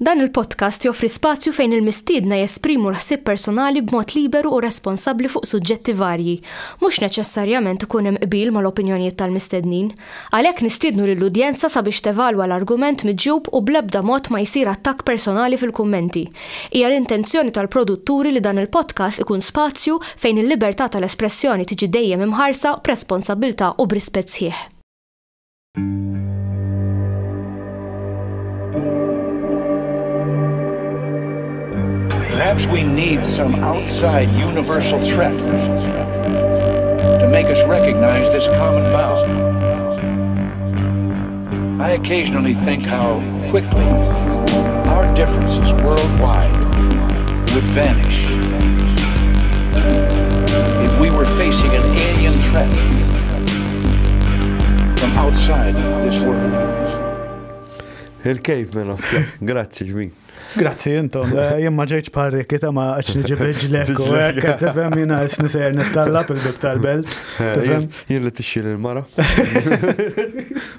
Dan il-podcast joffri spazju fejn il-mistiedna jesprimu l-ħsieb personali b'mod liberu u responsabbli fuq suġġetti varji. Mhux neċessarjament ikun hemm qbil mal-opinjonijiet tal-mistednin. Għalhekk nistiednu lill-udjenza sabiex tevalwa l-argument miġjub u bl-ebda mod ma jsir attakk personali fil-kummenti. Hija l-intenzjoni tal-produtturi li dan il-podcast ikun spazju fejn il-libertà tal-espressjoni tiġi dejjem imħarsa b'responsabbiltà u b'rispett sħiħ. Perhaps we need some outside universal threat to make us recognize this common bond. I occasionally think how quickly our differences worldwide would vanish if we were facing an alien threat Il-caveman ostja. Grazzi ġmi. Grazzi intom. Eh, jien ma ġejtx parri kita ma għax niġi biġlek u hekk tifhem jiena isni sejr nittallab il-bib tal-belt. Eh, jien li tixxil il-mara.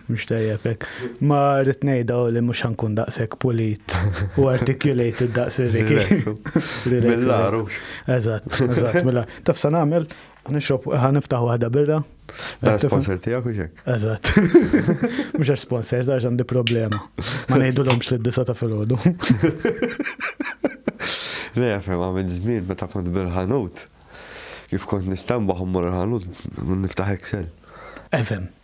Mhux tajjeb hekk. Ma rrid ngħidha li mhux ħankun daqshekk pulit u articulated daqs ir-riki. Mill-għarux. Eżatt, eżatt, mill-għarux. Taf sa nagħmel Nixrob, ħa niftaħ waħda birra. Da sponsor tijak u xek. Eżat. Mux sponsor, da għandi problema. Ma nejdu l-om xlid disa ta' fil-ħodu. Le, fem, għamil zmin, meta kont bil-ħanut. Kif kont nistambaħ u mor ħanut, niftaħ Excel. Efem,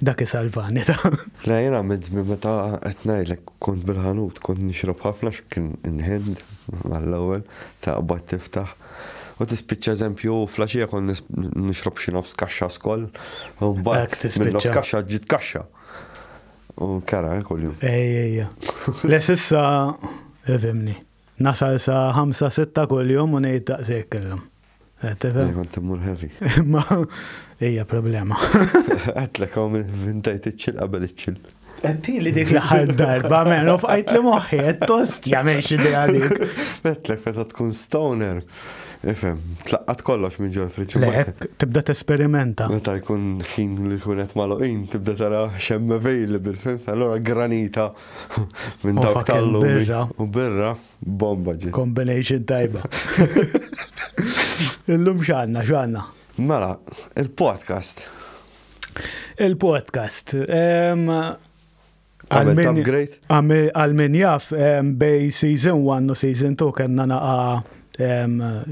Dak isalvani ta. La jena minn żmien meta qed ngħidlek kont bil-ħanut, kont nixrob ħafna x'kien inħind mal-ewwel taqbad tiftaħ. U tispiċċa eżempju flaxija kont nixrob xi nofs kaxxa skoll, u mbagħad minn nofs kaxxa ġiet kaxxa. U kara eh, kuljum. Ejja, le sissa evimni. Nasal sa ħamsa sitta kuljum u ngħid daqshekk kellhom. Qed tifhem? Kont immur heavy. Ma hija problema. Għedlek hawn minn vintajt iċ-ċil qabel iċ-ċil. Għetti li dik l-ħar darba, men, u fqajt li moħħi, tost jagħmel xi idea dik. Għedlek meta tkun stoner. Ifem, tlaqqat kollox minn ġol friċ. Leħek, tibda t-esperimenta. Meta jkun xin li kunet maloqin, tibda tara xem available, fim, allora granita. Minn dawk tal-lum. Birra. U birra, bomba ġi. Combination tajba. Illum xanna, xanna. Mela, il-podcast. Il-podcast. Għal-min jaf, bej season 1 u season 2 kena naqa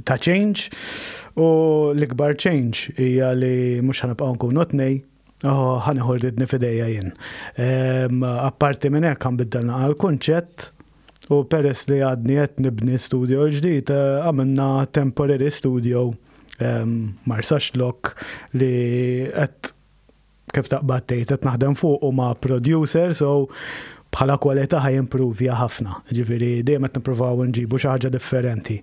ta' change u l-ikbar change hija li mux ħanabqaw nkunu tnej Oh, ħani ħordidni fideja jien. Ehm, apparti minn hekk għambiddalna għal kunċett u peress li għadni qed nibni studio l-ġdid eh, għamilna temporary studio ehm, marsax lok li qed kif taqbad tgħid qed naħdem fuq u ma' producer so bħala kwalità ħaj improvja ħafna, ġifiri dejjem qed nippruvaw nġibu xi ħaġa differenti.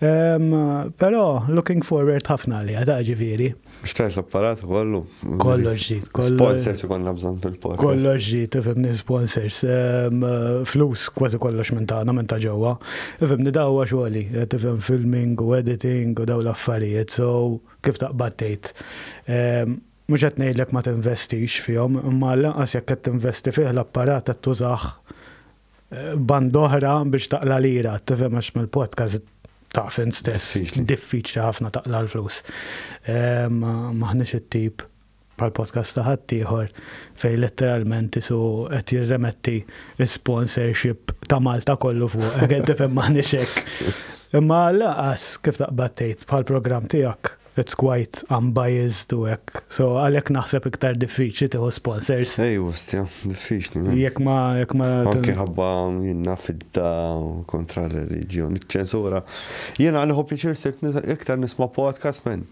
Però looking forward ħafna li għada ġifiri. Biex tgħid l-apparat kollu. Kollox ġdid. Sponsors ikollna bżonn fil-post. Kollox ġdid, ifimni sponsors. Ehm, flus kważi kollox minn tagħna minn ta' ġewwa. Ifimni dawwa xogħli, qed ifhem filming u editing u daw l-affarijiet. So kif taqbad tgħid. Ehm, mhux qed ngħidlek ma tinvestix fihom, imma lanqas jekk qed tinvesti fih l-apparat qed tużah band oħra biex taqla lira, tifhem għax mill-podcast ta' fin stess, diffiċli ħafna taqla l-flus. Eh, maħnix it-tip pal-podcast ta' ħaddieħor fej letteralment isu qed jirremetti sponsorship ta' Malta kollu fuq, qed tifhem maħnix hekk. Imma laqas kif taqbad tgħid bħal-programm tiegħek It's quite unbiased u hekk. So għalhekk naħseb iktar diffiċli tieħu sponsors. Ej, wastja, diffiċli. Jekk ma jekk ma. Anke ħabba minna fidda kontra l-reliġjon, ċensura. Jiena għal ħobb iċir sirt iktar nisma' podcast minn.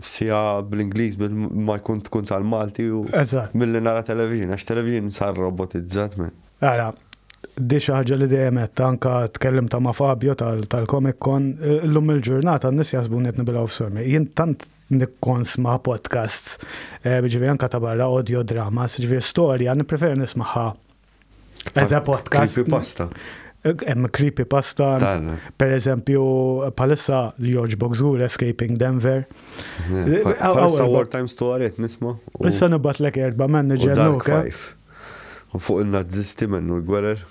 Sija bl-Ingliż bil ma jkun tkun tal-Malti u mill-li nara television, għax television sar robotizzat minn. Ara, di xi ħaġa li dejjem għedt, anka tkellimta ma' Fabio tal-Comic Con, illum il-ġurnata n-nies jaħsbuni qed nibilgħu f'sormi. Jien tant nikkonsma podcasts, eh, ġifieri anka ta' barra audio dramas, ġifieri storja nippreferi nismagħha as a podcast. Creepy pasta. Hemm creepy pasta. Per eżempju, palissa li joġbok żgur Escaping Denver. Eh, palissa wartime story nisma'. Issa nibgħatlek erba' manager. Dark Five. u fuq in-Nazisti mennu l-gwerer.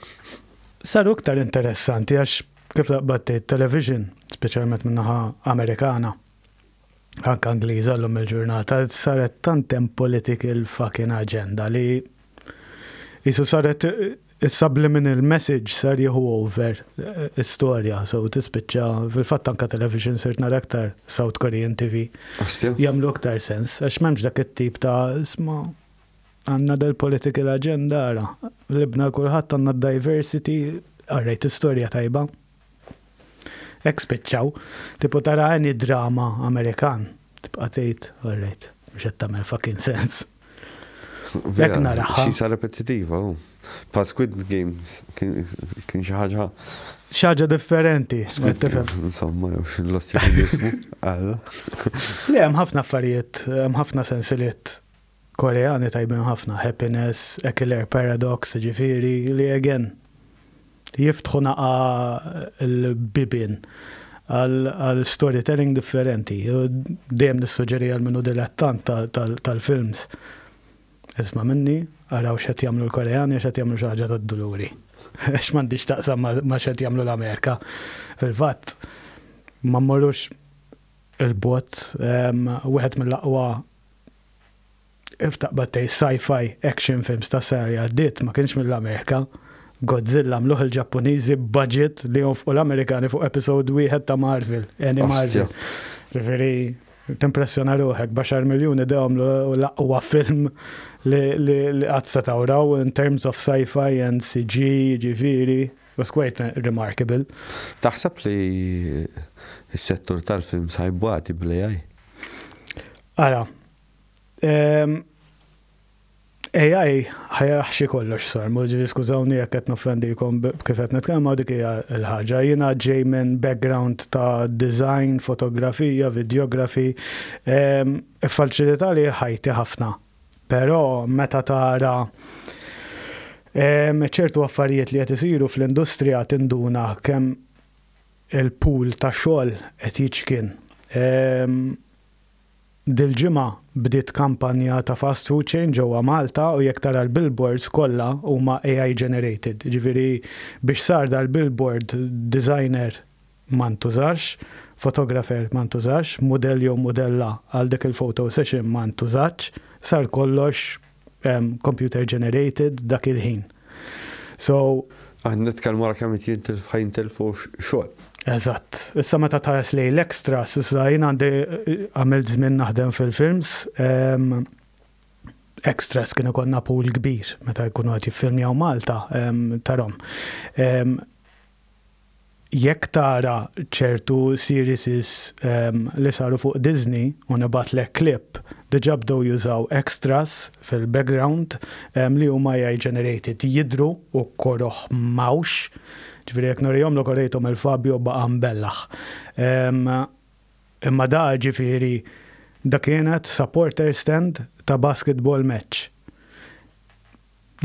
Saru iktar interessanti għax kif taqbad tgħid television, speċjalment min-naħa Amerikana, anke Ingliża llum il-ġurnata, saret tant hemm political fucking agenda li qisu saret is-subliminal message sar jieħu over is-storja, so tispiċċa fil-fatt anke television sirt nara aktar South Korean TV. Jagħmlu aktar sens għax m'hemmx dak it-tip ta' isma' Għandna dal-political agenda ara, libna l-kulħadd għandna d-diversity, qarrejt istorja tajba. Hekk spiċċaw, tipu tara any drama Amerikan, tibqa' tgħid, qarrejt, mhux qed tagħmel fucking sens. Hekk naraha. Xi sa repetitiva, oh. pa Squid Games kien xi ħaġa. Xi ħaġa differenti. Squid Games, insomma, jew l-ossi għal. Le, hemm ħafna affarijiet, hemm ħafna sensiliet Koreani tajbin ħafna, Happiness, A Killer Paradox, jiġifieri li again jiftħu naqa' l-bibien għal storytelling differenti. Dejjem nissuġġeri għal min hu dilettant tal-films, isma' minni, araw x'qed jagħmlu l-Koreani għax qed jagħmlu xi ħaġa tad-duluri. Għax m'għandhiex x'taqsam ma' x'qed jagħmlu l-Amerika. Fil-fatt, ma mmorrux il-bogħod, wieħed mill-aqwa Iftaq battej sci-fi action films tas-sena li għaddiet ma kienx mill-Amerika, Godzilla għamluh il-Ġappuniżi b'budget li jonfqu l-Amerikani fuq episode wieħed ta' Marvel, Any Marvel. Ġifieri timpressjona ruħek baxar miljun idehom l-aqwa film li qatt se tawraw in terms of sci-fi and CG ġifieri was quite remarkable. Taħseb li s-settur tal-films ħa jbati bl-AI? Ara, ehm, AI ħajaħxi kollox sar, muġi skużawni jekk qed nofendikom kif qed nitkellem dik hija l-ħaġa. Jiena ġej minn background ta' design, fotografija, videografi, ehm, faċilità li ħajti ħafna. Però meta tara ehm, ċertu affarijiet li qed isiru fl-industrija tinduna kemm Il-pool ta' xogħol qed jiċkien. Dil-ġimgħa bdiet kampanja ta' fast food chain ġewwa Malta u jekk tara l-billboards kollha huma AI generated. Jiġifieri biex sar dal-billboard designer ma ntużax, photographer ma ntużax, mudell jew mudella għal dik il-photo session ma ntużatx, sar kollox um, computer generated dak il-ħin. So, Għan nitkellmu għal kemm jintilf ħajn tilfu xogħol. Eżatt. Issa meta tares li l-extra, issa jien għandi għamil żmien naħdem fil-films. Um, extras kienu konna pool kbir meta jkunu għati filmjaw Malta um, tarom. Um, Jekk tara ċertu series li saru fuq Disney u nibgħatlek clip, diġà bdew jużaw extras fil-background li huma ai generated, jidhru u koroh m'hawnx. Ġifieri jekk nurihomlok urejthom lil Fabio baqa' mbellaħ. Imma da ġifieri da kienet supporter stand ta' basketball match.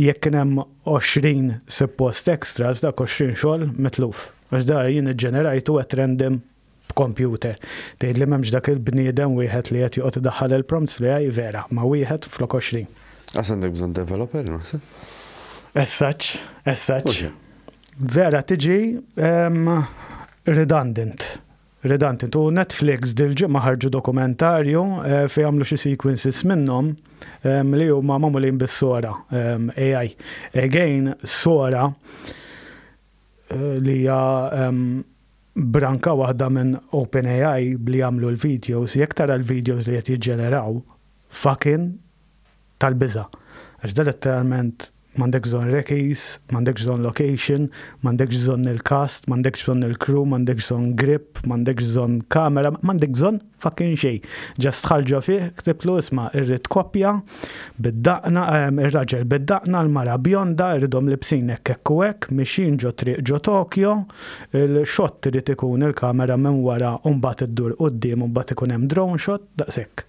Jekk kien hemm 20 suppost extras, dak 20 xogħol mitluf. Għax da jien iġġenerajtu at random b'kompjuter. Tgħidli m'hemmx dak il-bniedem wieħed li qed joqgħod idaħħal il-prompts fl-AI, vera, ma' wieħed flok 20. Għax għandek bżonn developer, naħseb. As such, as such. Vera tiġi redundant. Redundant u Netflix dil-ġimgħa ħarġu dokumentarju fejn għamlu xi sequences minnhom li huma magħmulin bis-sora AI. Again, sora eh, li hija branka waħda minn OpenAI li għamlu l-videos, jekk tara l-videos li qed jiġġeneraw, fucking tal-biża'. Għax dan letteralment m'għandekx bżonn recce's, m'għandekx bżonn location, m'għandekx bżonn il-cast, m'għandekx bżonn il-crew, m'għandekx bżonn grip, m'għandekx bżonn kamera, m'għandek bżonn fucking xejn. Just dħal ġo fih, ktibtlu isma' irrid koppja bid-daqna, ehm, ir-raġel bid-daqna, l-mara bjonda, irridhom libsin hekk hekk u hekk, mixjin ġo triq ġo Tokyo, il-xott irid ikun il-kamera minn wara u mbagħad iddur quddiem u mbagħad ikun hemm drone shot, daqshekk.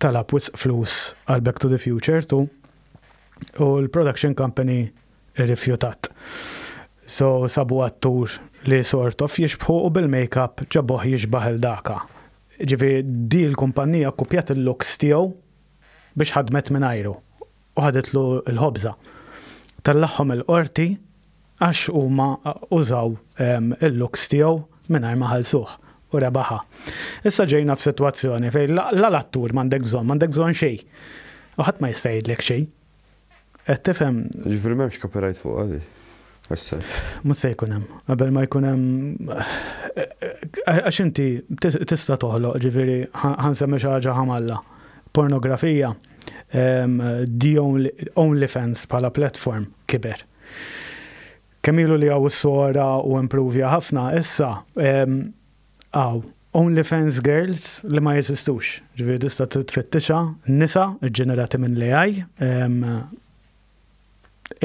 talab wisq flus għal Back to the Future 2 u l-production company rifjutat. So sabu attur li sort of jixbħu u bil-make-up ġabuh jixbaħ il daka. Ġifi di l-kumpannija kkupjat il-looks tiegħu biex ħadmet mingħajru. u ħadetlu l-ħobża. Tellagħhom il-qorti għax huma użaw il-luks tiegħu mingħajr ma ħallsuh u rebaħha. Issa ġejna f'sitwazzjoni fejn la l-attur m'għandek bżonn, m'għandek bżonn xejn. U ħadd ma jista' jgħidlek xejn. Qed tifhem? Jiġifieri m'hemmx copyright fuqha di. Mhux se jkun hemm. Qabel ma jkun hemm għax inti tista' toħloq, ġifieri ħansemmi xi ħaġa ħamalla. Pornografija, the only fans bħala platform kiber. Kemm ilu li hawn is-sora u improvja ħafna, issa hawn only fans girls li ma jeżistux. Ġifieri tista' tfittixha nisa ġġenerati minn l-AI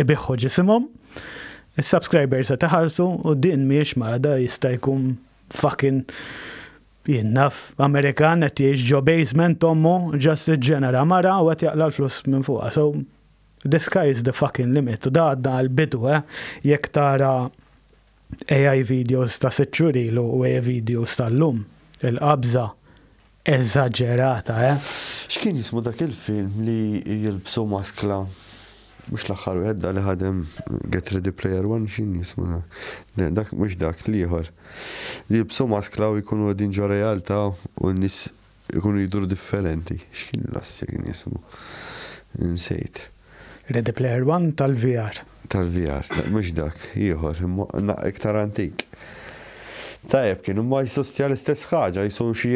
ibiħħu ġisimhom, is-subscribers qed iħallsu u din mhijiex marada jista' jkun fucking jien naf, Amerikan qed jgħix ġo basement ommu ġast iġġenera mara u qed jaqla' l-flus minn fuqha. So the sky is the fucking limit. U da għadna għal-bidu, eh? Jekk tara AI videos ta' sitt xhur ilu u AI videos tal-lum, il-qabża Eżaġerata, eh? X'kien jismu dak il-film li jilbsu maskla? Mhux l-aħħar wieħed da li ħadem Get Ready Player One x'in jismu da? Le, dak mhux dak, l-ieħor. Li jilbsu maskla u jkunu qegħdin ġo realtà u n-nies ikunu jidhru differenti. X'kien l-assi kien jismu? Insejt. Ready Player One tal-VR. Tal-VR, mhux dak, ieħor, imma iktar antik. Tajjeb kien imma jsostja l-istess ħaġa jisu xi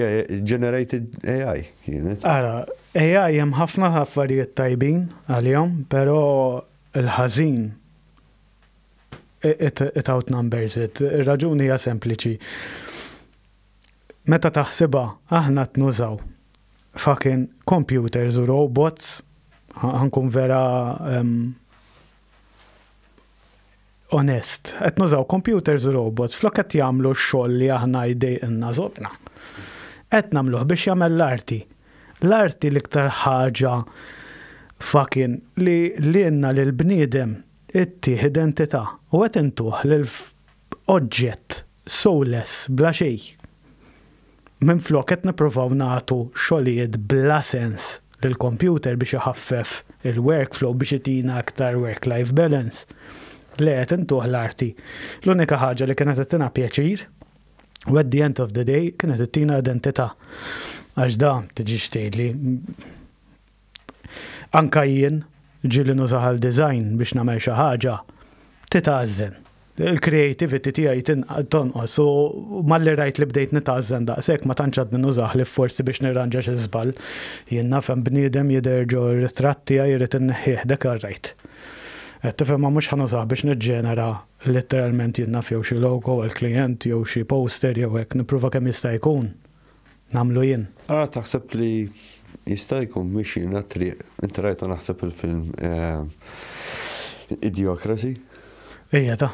generated AI kienet. Ara, AI hemm ħafna affarijiet tajbin għalihom, però l-ħażin it outnumbers it. Ir-raġuni hija sempliċi. Meta taħsibha aħna qed nużaw fucking computers u robots, ħankun vera um, onest, qed nużaw computers u robots flok qed jagħmlu x-xogħol li aħna jdejqilna żobna. Qed nagħmluh biex jagħmel l-arti. L-arti l-iktar ħaġa fakin li l-inna l-bniedem ittih identità u qed intuħ l-oġġett soulless, bla xejn. Minflok qed nippruvaw nagħtu xogħlijiet bla sens lill-kompjuter biex iħaffef il-workflow biex itina aktar work-life balance. Le qed intuh l-arti. L-unika ħaġa li kienet qed tina pjaċir u at the end of the day kienet qed tina identità. Għax da tiġix tgħidli Anke jien, ġieli nuża għal design biex nagħmel xi ħaġa, titgħażżen. Il-creativity tiegħi tonqos u malli rajt li bdejt nitgħażżen daqshekk ma tantx għadni nużah ħlief forsi biex nirranġa xi żball. Jien naf hemm bniedem jidher ġo r-ritratt tiegħi irrid inneħħih, dak rajt. Qed tifhem ma mhux ħa nużah biex niġġenera litteralment jien naf jew xi logo għal klijent jew xi poster jew hekk, nipprova kemm jista' jkun. nagħmlu jien. Ah taħseb li jista' jkun miexjin għat-triq, inti rajtu naħseb il-film Idiocracy? Ejja ta'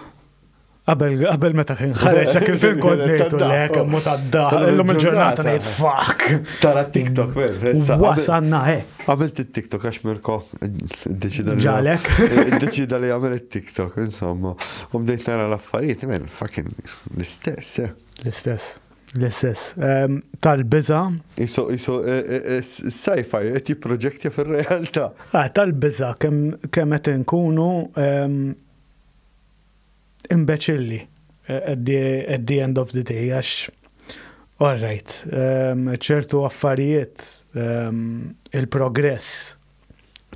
Qabel, qabel meta kien ħareġ dak il-film kont ngħidu le kemm hu tad-daħ, illum il-ġurnata ngħid fuck. Tara TikTok ver, issa. Wasanna he. Għamilt it-TikTok għax Mirko ddeċida li. Ġalek. Ddeċida li għamel it-TikTok, insomma. U bdejt nara l-affarijiet, men, fucking l-istess, eh. L-istess. L-istess. Ehm, tal-biza. Iso, iso, e, e, e, s-sajfa jgħet jiproġektja fil-realtà. Ah, tal-biza, kem qed nkunu ehm, imbeċilli at the end of the day, għax all right, ehm, ċertu affarijiet il-progress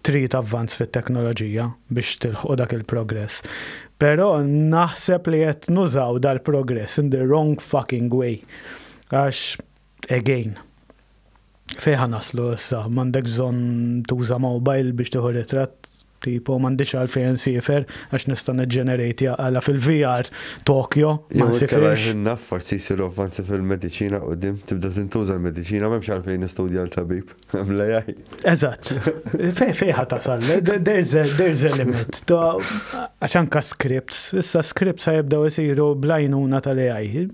trid avvanz fit-teknoloġija biex tilħqu dak il-progress. Però naħseb li qed nużaw dal-progress in the wrong fucking way. Għax, again, fejħa naslu issa, mandek zon tuża mobile biex tiħu ritrat tipo mandiċ għalfejn sifer għax nista' neġġenerati għala fil-VR Tokyo ma nsifirx. Inna forsi jisiru avvanzi fil-medicina u dim tibda tintuża l-medicina m'hemmx għalfejn nistudja l-tabib. Mlejaj. Eżatt. Fej fejħa tasal. There's a limit. Għax anka scripts. Issa scripts ħajibdaw isiru blajnuna tal-AI.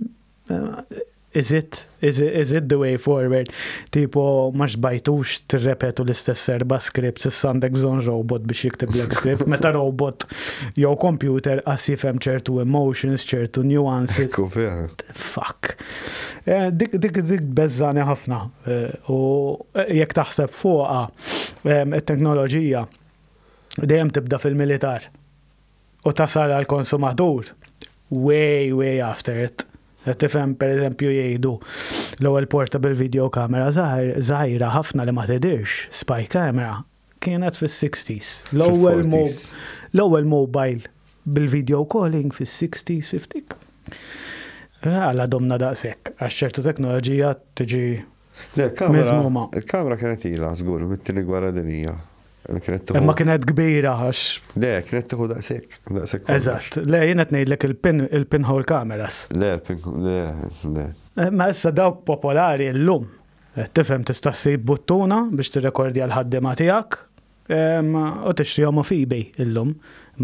Is it, is it, is it the way forward? Tipo, max bajtux t-repetu l-istess serba script, issa għandek bżon robot biex jiktib l script, meta robot jew computer għas jifem ċertu emotions, ċertu nuances. Fuck. Eh, dik dik dik beżżani ħafna eh, u eh, jekk taħseb fuqha it-teknoloġija dejjem tibda fil-militar u tasal għal konsumatur way way after it. Tifhem per eżempju jgħidu l-ewwel portable video camera żgħira ħafna li ma tidirx spy camera Kienet fis-60s. L-ewwel mobile bil-video calling fis-60s, fiftik. Għala domna daqshekk, għax ċertu teknoloġija tiġi miżmuma. Il-kamra kienet ilha żgur mit-tieni gwerra dinija. Imma kienet kbira għax. Le, kienet tieħu daqshekk, daqshekk. Eżatt, le jien qed ngħidlek il-pinhole cameras. Le, le, le. Ma issa dawk popolari llum Qed tifhem tista' ssib buttuna biex tirrekordja l-ħaddiema tiegħek u tixtrihom off eBay illum.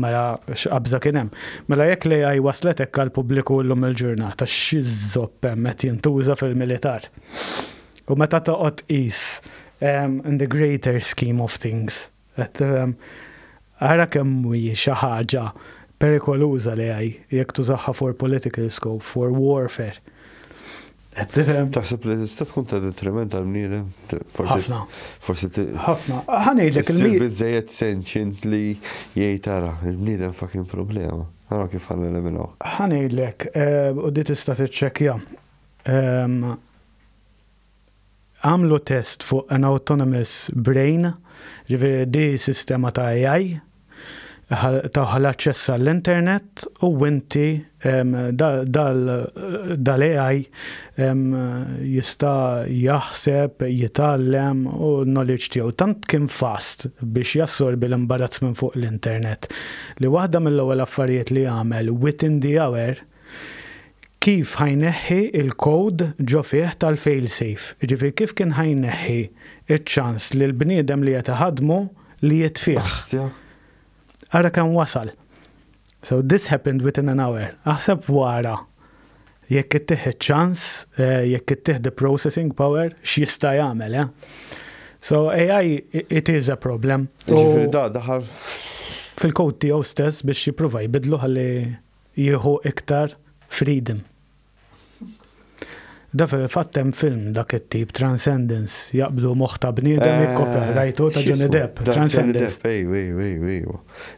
Mela x'qabża kien hemm. Mela jekk l-AI waslet hekk għall-pubbliku llum il-ġurnata, xi żopp hemm qed jintuża fil-militar? U meta toqgħod tqis in the greater scheme of things, Qed ehm, ara kemm hi xi ħaġa perikoluża li għaj, jekk tużaħħa for political scope, for warfare. Qed tifhem? Taħseb li tista' tkun ta' detriment għal bniedem? Ħafna. Forsi ħafna. Ħanejdlek il-mira. Biżejjed senċint li jgħid ara, il-bniedem fucking problema. Ara kif ħan eliminaw. Ħanejdlek, eh, u di tista' tiċċekkja. Ehm, għamlu test fuq an autonomous brain, ġifieri di sistema ta' AI, tagħha l-aċċess għall-internet u inti dal-AI jista' jaħseb, jitgħallem u l-knowledge tiegħu tant kien fast biex jassorbi l-imbarazz minn fuq l-internet li waħda mill-ewwel affarijiet li għamel within the hour, Kif ħa jneħħi l-code ġo fih tal-failsafe? Jiġifieri kif kien ħa jneħħi ċ-ċans li l-bniedem li qed iħaddmu li jitfih? Astia. Ara kemm wasal. So this happened within an hour. Aħseb wara jekk ittih iċ-ċans, jekk ittih the processing power, x'jista' jagħmel, eh? So AI it is a problem. Jiġifieri da daħal. Fil-code tiegħu stess biex jipprova jbiddlu ħalli Jieħu iktar freedom. Da fil-fatt hemm film dak it-tip Transcendence jaqbdu moħħ ta' bniedem jikkopja. Eh, Rajtu ta' Johnny Depp, Transcendence. Ejwa, ejwa, ejwa.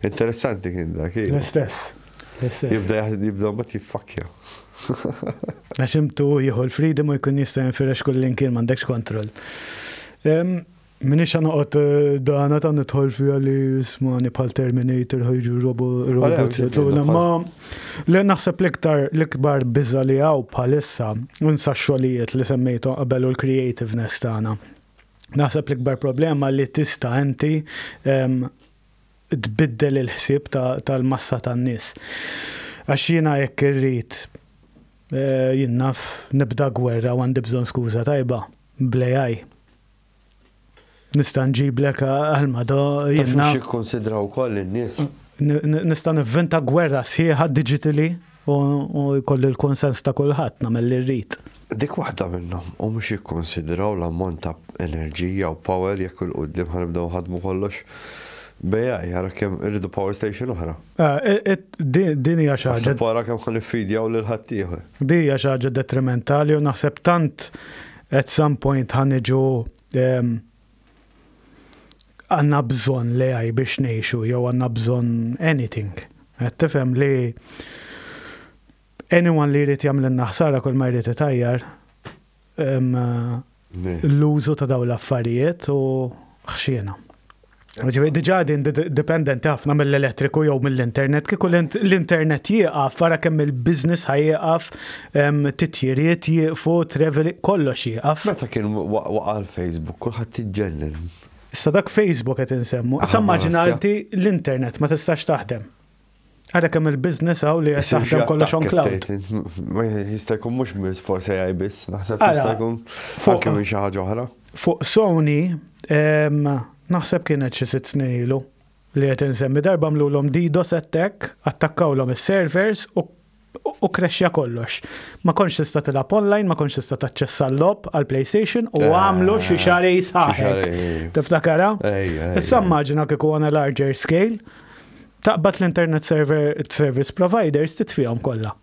Interessanti kien dak. L-istess. Jibda jibda ma tiffakkja. Għax imtu jieħu l-freedom u jkun jista' jinfirex kull inkien m'għandekx kontroll. Minix għanqot eh, dana ta' nidħol fija li smani bħal Terminator ħajġu robo robo ma li naħseb l-iktar l-ikbar bizza li għaw bħalissa unsa xolijiet li semmejtu qabel u l-creativeness tagħna. Naħseb l-ikbar problema li tista' enti tbiddel il-ħsieb tal-massa tan-nies. Għax jiena jekk irrid eh, jinnaf nibda gwerra għandi bżonn skuża tajba bl-AI Nista' nġiblek għal-mado jenna. Tafux jikkonsidraw koll in-nies. Nista' nivvinta gwerra sħiħa digitali u jkolli l-konsens ta' kulħadd nagħmel li rrid. Dik waħda minnhom, u mhux jikkonsidraw l-ammont ta' enerġija u power jekk 'il quddiem ħa nibdew nħaddmu kollox b'AI, ara kemm irridu power station oħra. Din hija xi ħaġa. Ara kemm ħa niffidjaw lil ħaddieħor. Din hija xi ħaġa detrimentali u naħseb tant At some point ħa niġu ehm, għanna bżon li għaj biex nejxu, jew għanna bżon anything. Għed tifem li anyone li jrid jagħmel naħsara kull ma jrid itajjar l-użu ta' daw l-affarijiet u xxiena. Ġivi, diġa din dipendenti ħafna mill-elettriku jew mill-internet, kiku l-internet jieqaf, fara kemm il-biznis ħajieqaf, titjiriet jieqfu, travel, kollox jieqaf. Meta kien waqa l-Facebook, kullħat t-ġennen. Issa dak Facebook qed insemmu. Issa maġinalti l-internet ma tistax taħdem. Għara kemm il-biznis għaw li għasaxħam kollox on cloud. Jista' jkun mhux biss forse għaj biss, naħseb jista' jkun fuq minn xi ħaġa oħra. Fuq Sony naħseb kienet xi sitt snin ilu li qed insemmi darba mlulhom DDoS attack, attakkawlhom is-servers u u krexja kollox. Ma konx tista' tilgħab online, ma konx tista' taċċessa l-lob għal PlayStation u eh, għamlu xi xarej sħaħek. Tiftakara? Issa immaġina kieku on a larger scale, taqbad l-internet server service providers titfihom kollha.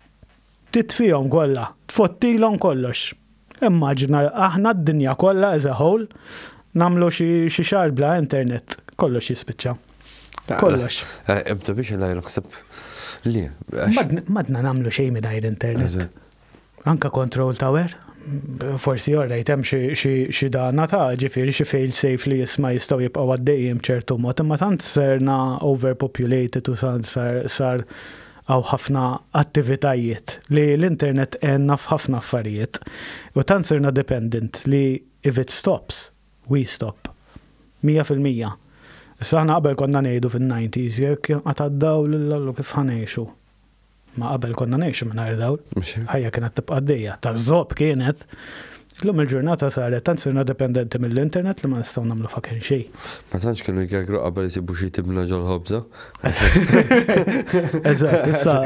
Titfihom kollha, tfottilhom kollox. Immaġina, aħna d-dinja kollha as a whole nagħmlu xi xi xahar bla internet, kollox jispiċċa. Kollox. Eh, Imta biex ngħid naħseb li. għax- Madna- Madna nagħmlu xejn mingħajr internet. Eżatt. Anka control tower, forsi orrejt hemm xi xi- xi dana ta' ġifieri xi fail safe li jisma' jistgħu jibqgħu għaddejjin b'ċertu mod, imma tant serna overpopulated u san- sar sar Hawn ħafna attivitajiet li l-internet għenna f'ħafna affarijiet u tant sirna dependent li if it stops, we stop. Mija fil-mija. Issa aħna qabel konna ngħidu fin-nineties jekk jinqata' d-dawl illallu kif ħa ngħixu. Ma qabel konna ngħixu mingħajr dawl. Ħajja kienet tibqa' għaddejja. Ta' żopp kienet. Illum il-ġurnata saret tant sirna dipendenti mill-internet li ma nistgħu nagħmlu fakken xejn. Ma tantx kienu jgagru qabel isibu xi tibna ġol ħobża. Eżatt, issa.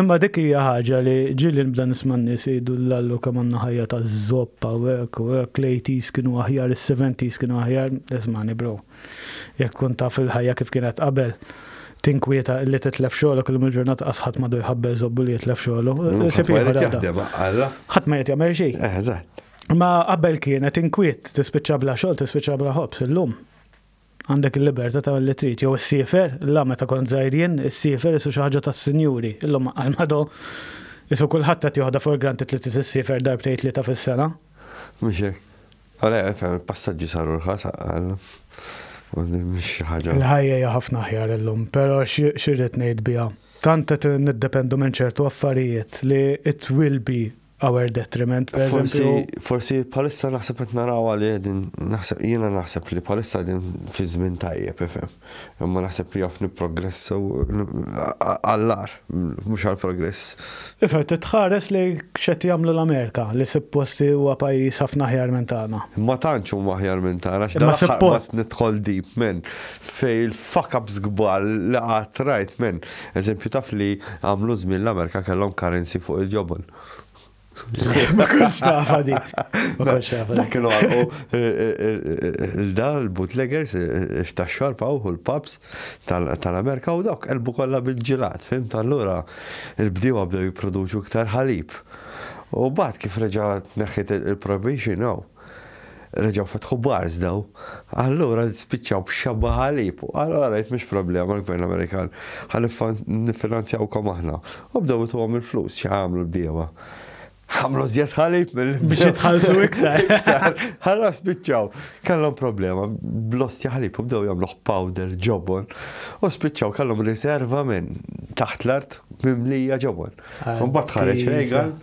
Imma dik hija ħaġa li ġieli nibda nisma' n-nies jgħidu l-allu kemm għandna ħajja ta' żoppa u hekk u hekk l-80s kienu aħjar, is-70s kienu aħjar, eżmani bro. Jekk tkun taf il-ħajja kif kienet qabel, tinkwieta illi titlef xogħlok illum il-ġurnata qas ħadd m'għadu jħabbel żobbu li jitlef xogħlu. Ħadd ma jrid jagħmel xejn. Eh, eżatt. Ma qabel kienet inkwiet tispiċċa bla xogħol, tispiċċa bla ħobs illum. Għandek il-libertà ta' li trid jew is-siefer, la meta kont żgħirien, is-siefer isu xi ħaġa tas-sinjuri. Illum għal madu isu kulħadd qed joħda for granted li trid issiefer darbtejt li ta' fis-sena. Mhux hekk. Ara hekk għal il-passaġġi saru rħas għal u din mhix xi ħaġa. Il-ħajja hija ħafna aħjar illum, però x'irrid ngħid biha? Tant qed niddependu minn ċertu affarijiet li it will be our detriment. Forsi forsi bħalissa naħseb qed naraw għal qegħdin naħseb jiena naħseb li bħalissa qegħdin fi żmien tajjeb ifhem. Imma naħseb li jaf nipprogressa għall-ar, mhux għall-progress. Ifer, trid tħares lejn x'qed jagħmlu l-Amerika, li suppost huwa pajjiż ħafna aħjar minn tagħna. Ma tantx huma aħjar minn tagħna, għax dan suppost nidħol deep men. Fej il-fuck ups kbar li qatt rajt men. Eżempju taf li għamlu żmien l-Amerika kellhom currency fuq il-ġobon. Ma kunx tafa di. Ma kunx tafa. Dak kienu għalqu l-da l-bootleggers ta' xorpa u l-pubs tal-Amerika u dok elbu kollha bil-ġilat, fim tal-lura il-bdiewa bdew jipproduċu iktar ħalib. U bat kif reġa' neħħit il-prohibition, reġgħu fetħu bars daw, allura spiċċaw b'xabba ħalib. Allura rajt mhux problema l-Gvern Amerikan, ħa niffinanzjawkom aħna. U bdew ituhom il-flus x'għamlu bdiewa. Għamlu żjed ħalib mill biex jitħallsu iktar. Ħalla spiċċaw, kellhom problema bl-ostja ħalib u bdew jagħmluh powder ġobon. U spiċċaw kellhom riserva minn taħt l-art mimlija ġobon. Mbagħad ħareġ Reagan.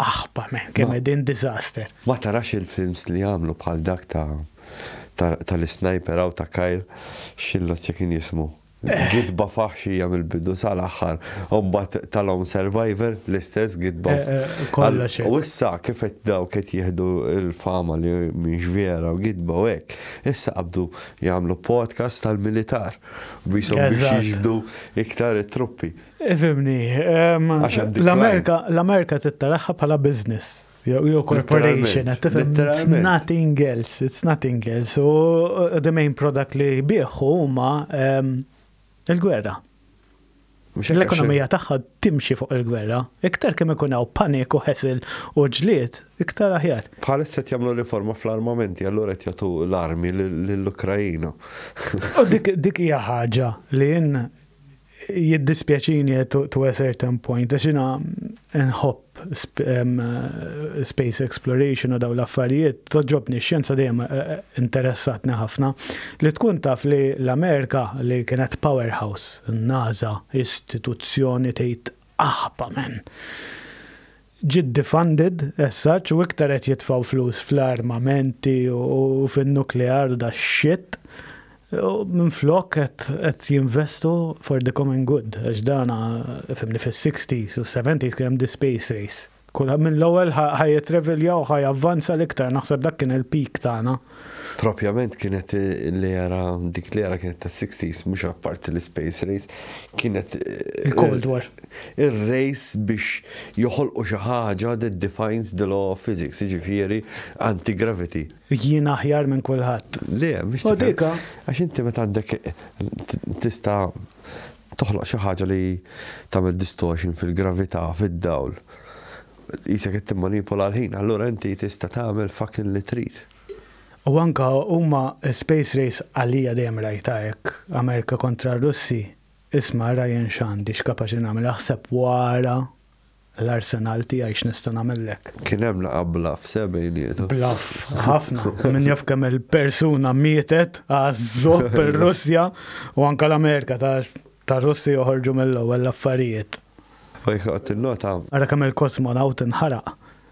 Aħba men, kemm qegħdin disaster. Ma tarax il-films li għamlu bħal dak ta' tal-isnajper hawn ta' Kyle, x'illozja kien jismu? Gidba faħxija mill-bidu sal-aħħar, u mbagħad tal-home survivor l-istess gidba. Eh, eh, kollox hekk. U issa kif qed dawk qed jieħdu l-fama li mhix vera u gidba u hekk. Issa qabdu jagħmlu podcast tal-militar biex Eżatt. jiġbdu iktar it-truppi. Fimni, l-Amerika, l-Amerika tittaraħħa bħala business. Jew corporation, it's nothing else, it's nothing else. U uh, the main product li bieħu huma um, il-gwerra. L-ekonomija tagħha timxi fuq il-gwerra. Iktar kemm ikun hawn panik u ħesil u ġlied, iktar aħjar. Bħal se jagħmlu riforma fl-armamenti, allura qed jagħtu l-armi lill-Ukrajina. Dik hija ħaġa li Jiddispjaċini to a certain point, għax jina nħobb space exploration u daw l-affarijiet, toġobni x-xjenza dejjem eh, eh, interessatni ħafna. Li tkun taf li l-Amerika li kienet powerhouse, NASA, istituzzjoni tgħid Aħħba man! Ġiet defunded as such u iktar qed jitfgħu flus fl-armamenti u fin-nuklear u dax-shit minflok qed jinvestu for the common good għax dana fimni fis-sixties u s-seventies kien hemm the space race. Kulħadd mill-ewwel ħa jitrevilja u ħa javvanza l-iktar, naħseb dak kien il-peak tagħna. Propjament kienet l-era, dik l-era kienet ta' 60s, mhux apparti l-Space Race, kienet. Il-Cold War. Ir-race biex joħolqu xi ħaġa that defines the law of physics, jiġifieri anti-gravity. Jien aħjar minn kulħadd. Le, mhux. U dika. Għax inti meta għandek tista' toħloq xi ħaġa li tagħmel distortion fil-gravità, fid-dawl. Qisek qed timmanipola l-ħin, allura inti tista' tagħmel fucking li trid. U anka huma space race għalija dejjem rajta hekk, Amerika kontra r-Russi, isma' Ryan x'għandi, x'kapaċi nagħmel, aħseb wara L-Arsenal tiegħi x'nista' nagħmellek? Kien hemm laqgħa bluff sew bejniethom. Bluff, ħafna. Min jaf kemm il-persuna mietet għaż-żopp ir-Russja u anke l-Amerika tar-Russi joħorġu mill-ewwel l-affarijiet. Bajkott in-nota. Ara kemm il-kosmonawt inħaraq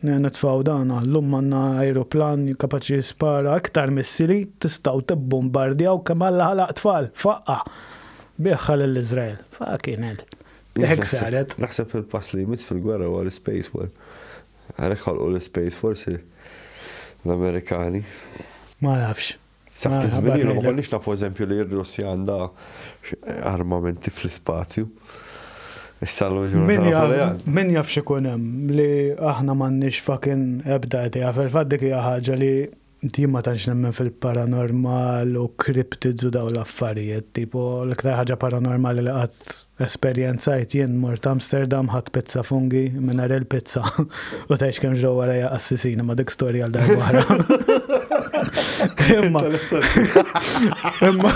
Nitfgħu dan, llum għandna ajruplan kapaċi jispara iktar missili, tistgħu tibbumbardjaw kemm Alla ħalaq tfal, faqqa' bih ħa lil Iżrael. Fucking hell. Hekk saret. Naħseb il-pass li jmiss fil-gwerra huwa l-iSpace War. Għalhekk ħolqu l-iSpace Force l-Amerikani. Ma nafx. Sa ftit żmien ilu ma konniex nafu eżempju li r-Russja għandha armamenti fl-ispazju. Issa l-Unjoni Min jaf x'ikun hemm li aħna m'għandniex fucking ebda idea. Fil-fatt dik hija ħaġa li jien ma tantx nemmen fil-paranormal u cryptids u dawn l-affarijiet. Tipo l-iktar ħaġa paranormali li qatt Esperjenzajt jien mort Amsterdam ħadt pizza fungi mingħajr il-pizza u tgħix kemm ġew warajja qassisina ma dik storja għal darba oħra. Imma imma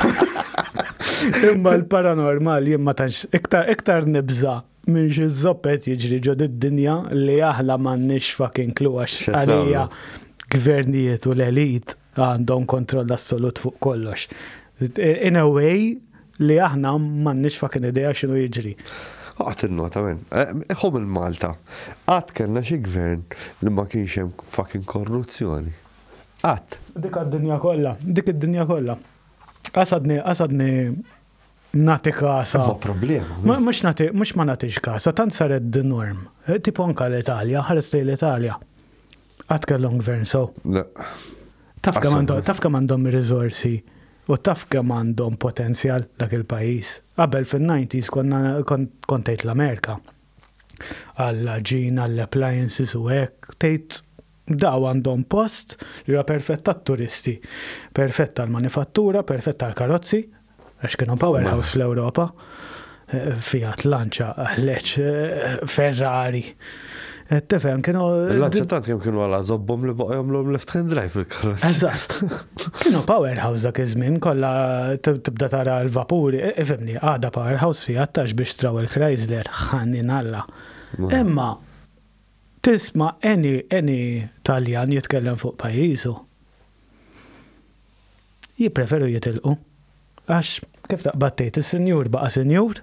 imma l-paranormal jien ma tantx iktar iktar nibża' minn xi żoppet jiġri ġo dinja li aħna m'għandniex fucking clue għax għalija gvernijiet u l-elit Għandhom kontroll assolut fuq kollox. In a way li aħna m'għandniex fakin idea x'inhu jiġri. Għat il-nota men. Eh, Ħom il-Malta. Għat kellna xi gvern li ma kienx hemm fakin korruzzjoni. Għat. Dik id-dinja kollha, dik id-dinja kollha. Għasadni, għasadni nati kasa. Ma problema. Mux nati, mux ma natix kasa, tant saret d-norm. Eh, tipo anka l-Italja, ħares l-Italja. Għad kellhom gvern so. Le. Taf kemm għandhom, taf kemm għandhom riżorsi u taf kemm għandhom potenzjal dak il-pajjiż. Qabel fin-90s konna kont tgħid l-Amerika għall-ġin, għall-appliances u hekk, tgħid daw għandhom post li huwa perfett tat-turisti, perfett tal-manifattura, perfett tal-karozzi, għax kienu powerhouse fl-Ewropa, eh, Fiat, Lancia, Leċ, eh, Ferrari. Eh, Tefem, kienu. Lancia tant kem kienu għala zobbom li baqqa jomlom left hand drive il-karozz. Eżatt. Kienu powerhouse dak iż-żmien, kollha tibda tara l-vapuri, ifimni, għada powerhouse Fiat tax biex traw il-Chrysler, ħannin alla. Imma tisma' eni eni Taljan jitkellem fuq pajjiżu Jippreferu jitilqu. Għax, kif taqbad tgħid, is-sinjur baqa' sinjur,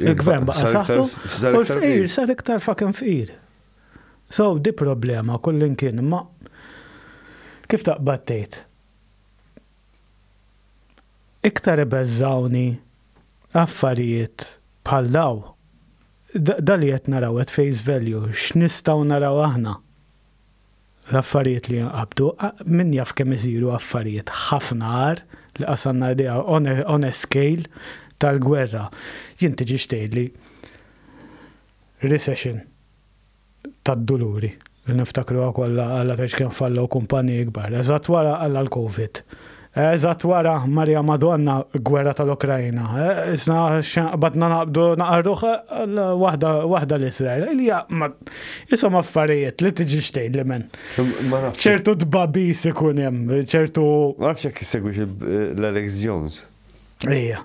il-gvern baqa' saħħu, u l-fqir sar iktar fucking fqir. So, di problema kullimkien, imma kif taqbad tgħid, iktar ibeżżgħuni affarijiet bħal dawn. Dan li qed naraw at face value, x'nistgħu naraw aħna? L-affarijiet li jinqabdu, min jaf kemm isiru affarijiet ħafna agħar li qatt għandna idea on a scale tal-gwerra. Jien tiġix tgħidli recession tad-duluri li niftakruha kollha Alla tgħix kemm fallew kumpaniji kbar. Eżatt wara Alla l-Covid. Eżatt wara Marija Madonna gwerra tal-Ukrajna. Isna badna naqbdu naqarruħ waħda l-Izrael. Ilja, jisom affarijiet li tiġi xtejn li men. ċertu dbabis ikun hemm, ċertu. Ma nafx jekk segwix l-Alex Jones. Ija.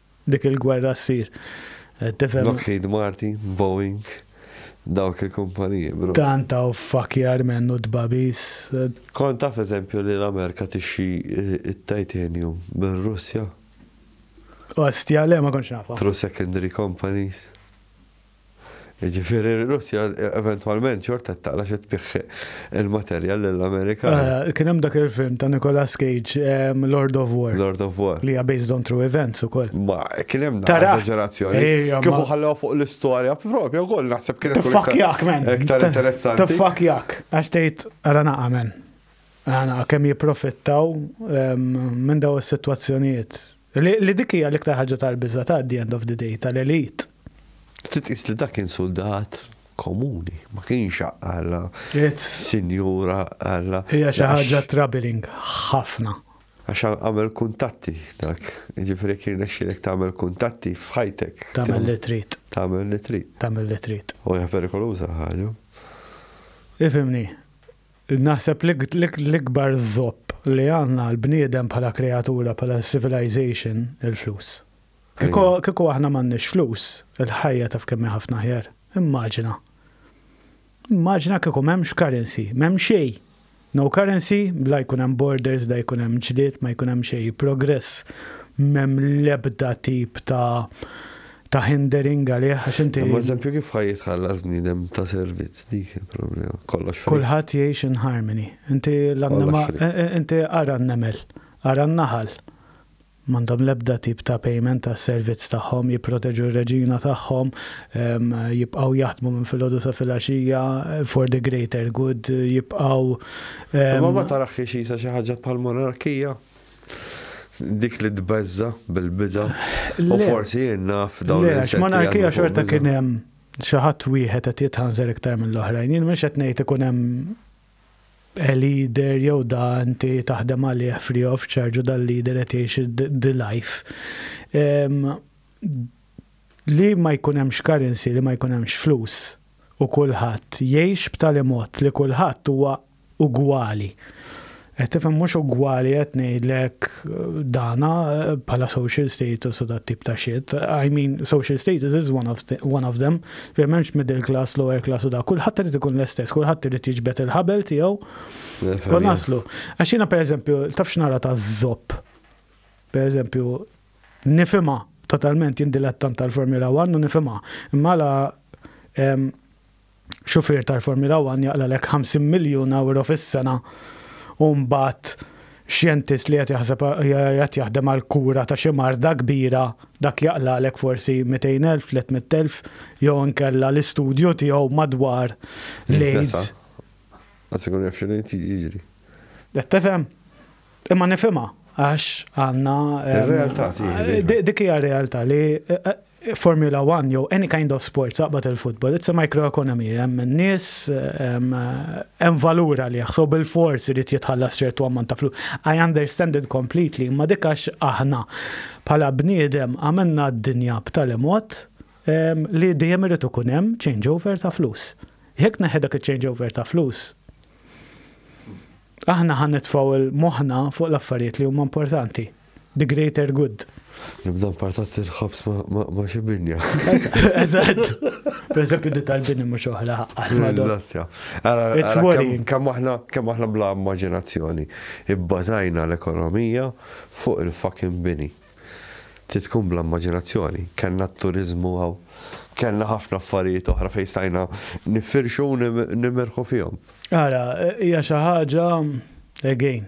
Dik il-gwerra ssir. Tifhem. Lockheed Martin, Boeing, dawk il-kumpaniji, bro. Dan ta' fakjar mennu tbabis. Kont taf eżempju li l-Amerika tixxi t-titanium minn Russja? Ostja, le ma kontx nafha. Through secondary companies. Jiġifieri r-Russja eventwalment xorta taqla xi tbih il-materjal lill-Amerikan. Eh, kien hemm dak il-film ta' Nicolas Cage, ehm, Lord of War. Lord of War. Li hija based on true events ukoll. Ma kien hemm dak eżaġerazzjoni. Kieku ħallew fuq l-istorja propja wkoll naħseb kien hemm. Tifakjak men. Iktar interessanti. Tifakjak għax tgħid ara naqa' men. Għana kemm jipprofittaw ehm, minn daw is-sitwazzjonijiet. Li dik hija l-iktar ħaġa tal-biża' ta' at the end of the day, tal-elite. Trid tqis li dak kien suldat komuni, ma kienx għala sinjura għala. Hija xi ħaġa troubling ħafna. Għax għamel kuntatti dak, jiġifieri jekk jirnexxielek tagħmel kuntatti f'ħajtek. Tagħmel li trid. Tagħmel li trid. Tagħmel li trid. U hija perikoluża ħaġa. Ifhimni, Naħseb l-ikbar zopp li għandna għal bniedem bħala kreatura, bħala civilization, il-flus. Kieku aħna m'għandniex flus, il-ħajja taf kemm hi ħafna aħjar. Immaġina. Immaġina kieku m'hemmx currency, m'hemm xejn. No currency, bla jkun hemm borders, da jkun hemm ġlied, ma jkun hemm xejn progress, m'hemm l-ebda tip ta' ta' hindering għalih għax inti. Ma eżempju kif ħaj jitħallas bniedem ta' servizz dik il-problema. Kollox. Kulħadd jgħix in harmony. Inti l-annema eh, eh, inti ara n-nemel, ara n-naħal. M'għandhom l-ebda tip ta' payment ta' servizz tagħhom, jipproteġu r-reġina tagħhom, ehm, jibqgħu jaħdmu minn filgħodu sa filgħaxija eh, for the greater good, jibqgħu. Ma ehm, ma tarax xi xi ħaġa bħal monarkija. Dik li tbeżza bil-biża. U forsi jien naf dawn li. Għax monarkija xorta kien hemm xi ħadd wieħed qed jitħanżer iktar mill-oħrajn. Jien mhux qed ngħid ikun hemm leader jew da inti taħdem għalih free of charge dal-leader qed jgħix the life. Li ma jkun hemmx currency, li ma jkun hemmx flus u kulħadd jgħix b'tali mod li kulħadd huwa ugwali. Qed tifhem mhux ugwali qed ngħidlek dana bħala social status u dat tip ta' xit. I mean, social status is one of, one of them. Ġifieri m'hemmx middle class, lower class u da. Kulħadd irid ikun l-istess, kulħadd irid jiġbed il-ħabel tiegħu. U naslu. Għax jiena pereżempju, taf x'nara ta' żopp. Pereżempju, nifhimha totalment jindilettant tal-Formula 1 u nifhimha. Imma la xufier tal-Formula One jaqlalek 50 miljun ewro fis-sena u mbagħad xjentist li qed jaħseb qed jaħdem għal kura ta' xi marda kbira dak jaqlalek forsi 200,000, 300,000 jew inkella l-istudju tiegħu madwar l-AIDS. Għad ikun jaf xi jiġri. Qed tifhem? Imma nifhimha għax għandna. Ir-realtà. Dik hija r-realtà li Formula One jew any kind of sport saqbad il-futbol, it's a microeconomy, hemm nies hemm valura li jaħsu bil-fors irid jitħallas ċertu ammont ta' flus. I understand it completely, imma dik għax aħna bħala bniedem għamilna d-dinja b'tali mod li dejjem irid ikun hemm changeover ta' flus. Jekk neħħi dak iċ-changeover ta' flus, aħna ħan nitfgħu l-moħħna fuq l-affarijiet li huma importanti. the greater good. Nibda mpartat il-ħabs ma xi binja. Eżatt. Per eżempju di tal-bini mhux oħra It's worrying. Kemm aħna kemm aħna bla immaġinazzjoni. Ibbażajna l-ekonomija fuq il-fucking bini. Titkun bla immaġinazzjoni. Kenna t-turizmu għaw. Kenna ħafna affarijiet oħra fejn stajna nifirxu nimirħu fihom. Ara, hija xi ħaġa again,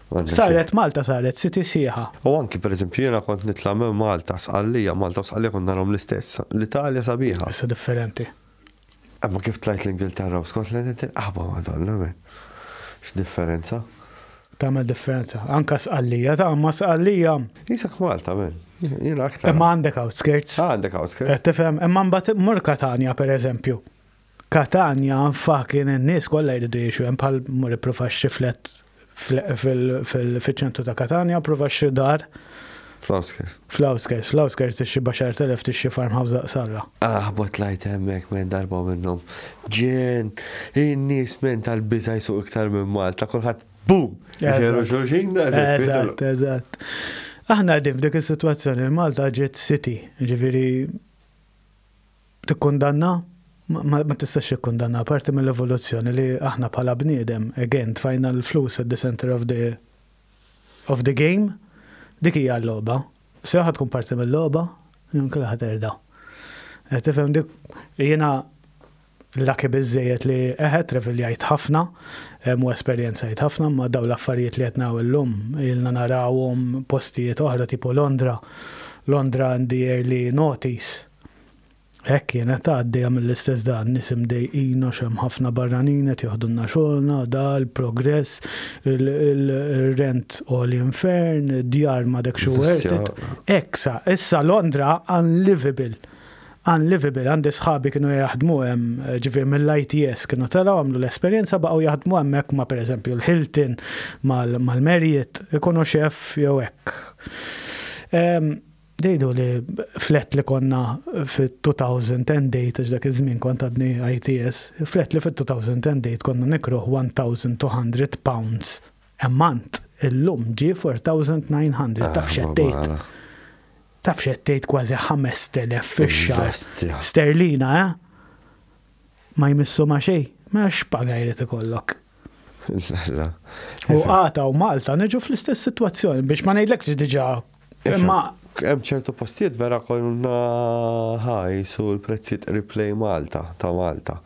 Saret Malta saret siti sieħa. U anki per eżempju jiena kont nitla' minn Malta, Sqallija, Malta u Sqallija kont narhom l-istess. L-Italja sabiħa. Issa differenti. Imma kif tlajt l-Ingilterra u Scotland qed inqaħba madonna men. X'differenza? Tagħmel differenza. Anka sqallija, ta' ma sqallija. Isak Malta men. Jiena aktar. Imma għandek outskirts. Ah, għandek outskirts. Qed tifhem, imma mbagħad mur Katania pereżempju. Katanja, fakin, n-nies kollha jridu jgħixu hemm bħal muri prova xiflet fil-ċentru ta' Katanja, prova xi dar. Flowskers. Flowskers, flowskers tixxi baxar telef tixxi farmhouse daqsalla. Aħbot lajt hemmhekk minn darba minnhom. Ġen, in-nies minn tal-biża jsuq iktar minn Malta, kulħadd bum! Ġeru xulxin da Eżatt, eżatt. Aħna għedin f'dik is-sitwazzjoni, Malta ġiet city, ġifieri tikkundanna ma tistax tikkundanna parti mill-evoluzzjoni li aħna bħala bniedem again tfajna l-flus at the center of the of the game dik hija l-logħba. Se waħda tkun parti mill-logħba jew inkella ħa terda. Eh, tifhem dik jiena laki biżejjed li eħed reviljajt ħafna u esperjenzajt ħafna ma daw l-affarijiet li qed naw illum ilna narawhom postijiet oħra tipo Londra. Londra għandi early notice Hekk kienet għaddejja mill-istess dan, nies imdejqin għax hemm ħafna barranin qed joħdulna xogħolna, dal, progress, il-rent għoli infern, djar ma dekx u Hekk sa, issa Londra unlivable. Unlivable, għandi sħabi kienu jaħdmu hemm, ġifier mill-ITS kienu telgħu għamlu l-esperjenza baqgħu jaħdmu hemmhekk ma pereżempju l-Hilton mal-Marriott ikunu xef jew hekk. Ngħidu li flat li konna fit-2008 għax dak iż-żmien kont għadni ITS, flat li fit-2008 konna nikruh £1,200 a month, illum ġie £4,900. Taf x'qed tgħid? Taf x'qed tgħid kważi 5,000 fix-xahar sterlina, eh? Ma jmissu ma' xejn. Mela x'paga jrid ikollok? U għata u Malta neġu fl-istess situazzjoni biex ma ngħidlek li diġà. Imma hemm ċertu postijiet vera konna ħaj su l-prezzijiet replay Malta ta' Malta.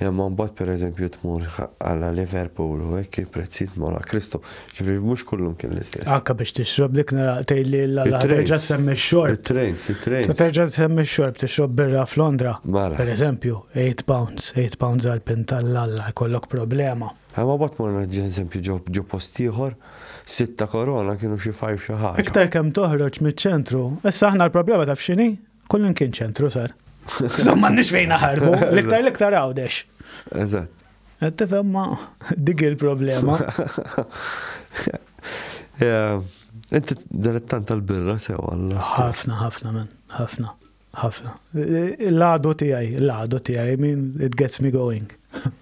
Imma mbagħad pereżempju tmur għal Liverpool u hekk il-prezzijiet mola Kristu. Ġifieri mhux kullum kien l-istess. Anke biex tixrob dik nara tgħidli l It-trains. terġa' semmi x-xorb. It-trains, Ta' it-trains. terġa' semmi x-xorb tixrob birra f'Londra. Mela. Per eżempju, 8 pounds, 8 pounds għal pint tal-alla jkollok problema. Imma mbagħad morna ġ'eżempju ġo ġo post ieħor, sitta korona kienu xi five xi ħaġa. Iktar kemm toħroġ miċ-ċentru, issa aħna l-problema taf x'inhi? Kullun kien ċentru sar. Somma nix fejn ħarbu, l-iktar l-iktar għawdex. Eżatt. Tifhem ma dik il-problema. Inti dilettant tal-birra sew għalla. Ħafna, ħafna men, ħafna, ħafna. L-għadu tiegħi, l-għadu tiegħi, min it gets me going.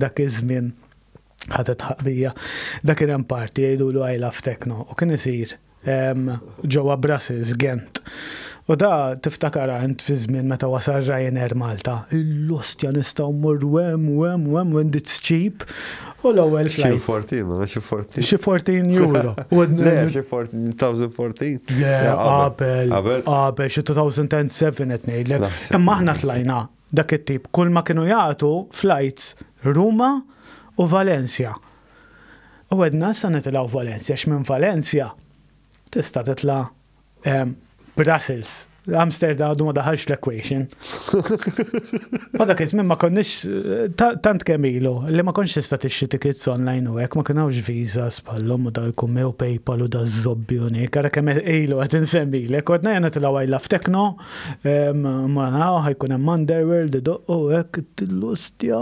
Dak iż-żmien ħadd idħaq bija. Dak kien hemm party jgħidulu I love techno u kien isir ġewwa Brussels, Gent. U da tiftakarha int fiż-żmien meta wasal Ryanair Malta. L-ostja nistgħu mmorru hemm u hemm u hemm and it's cheap. U l-ewwel flight. Xi fortin, ma xi fortin. Xi fortin euro. Le, xi fortin, 2014. Le, qabel. Qabel. Qabel, xi 2007 qed ngħidlek. Imma aħna tlajna Dak it-tip, kulma kienu jagħtu flajts Ruma u Valencia. U għedna issa nitilgħu Valencia, għax minn Valencia tista' titla' Brussels. Amsterdam għadu ma daħalx l-equation. Ma dak iż-żmien ma konniex tant kemm ilu li ma kontx tista' tixtri tickets online u hekk ma kien hawnx visas bħallum u dal-kum jew PayPal u daż-żobbi u nek. Ara kemm ilu qed insemmilek. U għedna ejja nitilgħu I Love Techno. Ma naw, ħajkun hemm Underworld, doqqu hekk tillustja.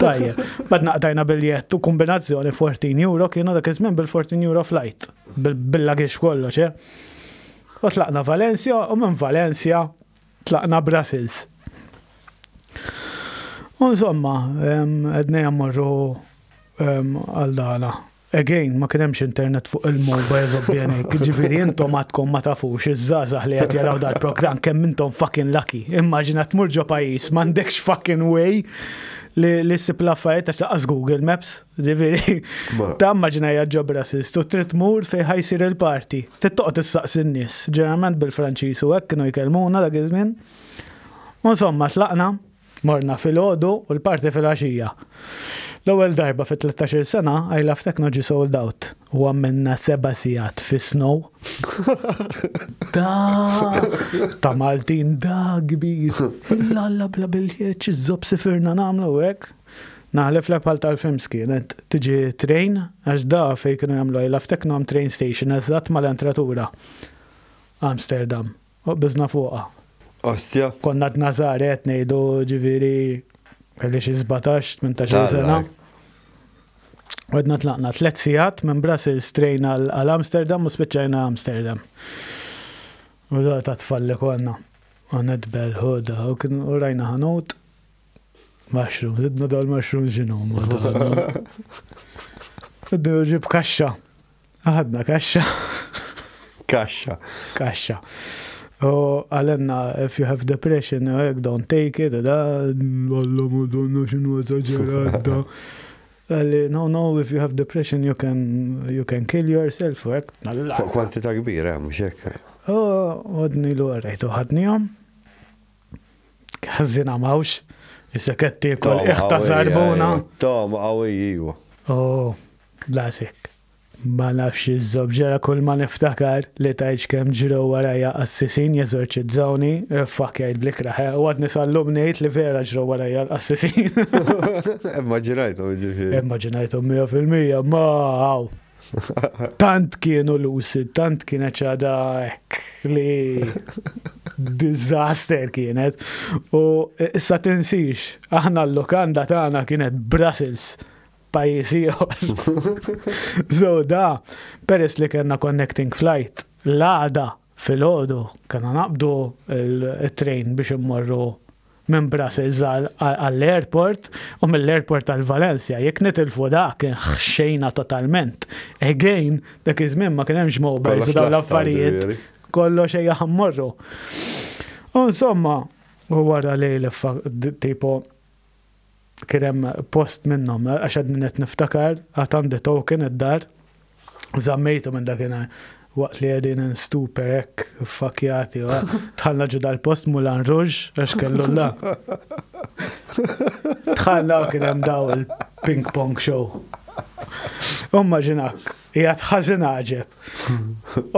Tajja, bad naqtajna biljett u kombinazzjoni 14 euro kienu dak iż-żmien bil-14 euro flight, bil-lagiex kollox, eh. U tlaqna Valencia u minn Valencia tlaqna Brussels. U insomma, għedna jammorru għal dana. Again, ma kien hemmx internet fuq il-mobiles of DNA. Jiġifieri intom għadkom ma tafux iż-żgħażagħ li qed jaraw dal-programm kemm intom fucking lucky. Immaġina tmur ġo pajjiż m'għandekx fucking way li ssib l-affarijiet għax laqas Google Maps, ġifieri. Ta' immaġina hija ġo Brussels, tu trid tmur fejn ħajsir il-party. Trid toqgħod issaqsi n-nies, ġeneralment bil-Franċiż u hekk kienu jkellmuna dak iż-żmien. U insomma tlaqna. Morna filgħodu u l-party filgħaxija. L-ewwel darba fi tlettax-il sena I Love Techno ġie sold out u għamilna seba' sigħat fis-snow. Da! Ta' Maltin da kbir. Illa Alla bla biljeġġ iż-żopp sifirna nagħmlu hekk. Naħliflek bħal tal-films kienet. Tiġi train għax da fejn kienu jagħmlu I Love Techno hemm train station eżatt mal-entratura. Amsterdam. Biżna fuqha. Ostja. Konna t-nazari qed ngħidu ġifieri kelli xi 17, 18 sena. Għedna tlaqna tliet sigħat minn Brasil strejna għal Amsterdam u spiċċajna Amsterdam. U da ta' tfalli konna. Għanet bel ħoda u kien u rajna ħanut. Mushroom, zidna dal mushroom ġinu. Ġib kaxxa. Aħadna kaxxa. Kaxxa. Kaxxa. U għalenna, if you have depression, eh, don't take it, da, għallu mudunnu xinu eżagġeradda. Għalli, no, no, if you have depression, you can, you can kill yourself, u għek. Fuq kwantita kbira, mxek. U għadni l-għarajtu, għadni għom. Ħażina mawx, is-sekett tiekol eħ ta' żarbuna. Tom qawwija iwa. Oh, blasek. Ma nafx iżżob ġara kull ma niftakar li tajġ kemm ġrew warajja qassisin jeżorċizzawni, fuck jgħid blikra he, u għadni sal-lum ngħid li vera ġrew warajja l-qassisin. Immaġinajthom ġifieri. Immaġinajthom 100% ma hawn. Tant kienu lucid, tant kienet ċada hekk li disaster kienet. U issa tinsix, aħna l-lokanda tagħna kienet Brussels pajjiż ieħor. so da, peress li kellna connecting flight, l-għada Filgħodu kellna naqbdu t-trejn biex immorru minn Brussels għall-airport u mill-airport għal Valencia. Jekk nitilfu dak, xejna totalment. Again, dak iż-żmien ma kien hemmx mobiles u dawn l-affarijiet. Kollox ejja ħammorru. U insomma, u wara li l-effa tipo Kien hemm post minnhom, għax għad min qed niftakar, għad għandi token id-dar, żammejtu minn dakinhar waqt li qegħdin instuper hekk fakjati u tħallna ġu dal-post Mulan Rouge għax kellu la. Tħallna kien hemm daw il-ping pong show. Umma ġinak Hija tħażin għaġeb.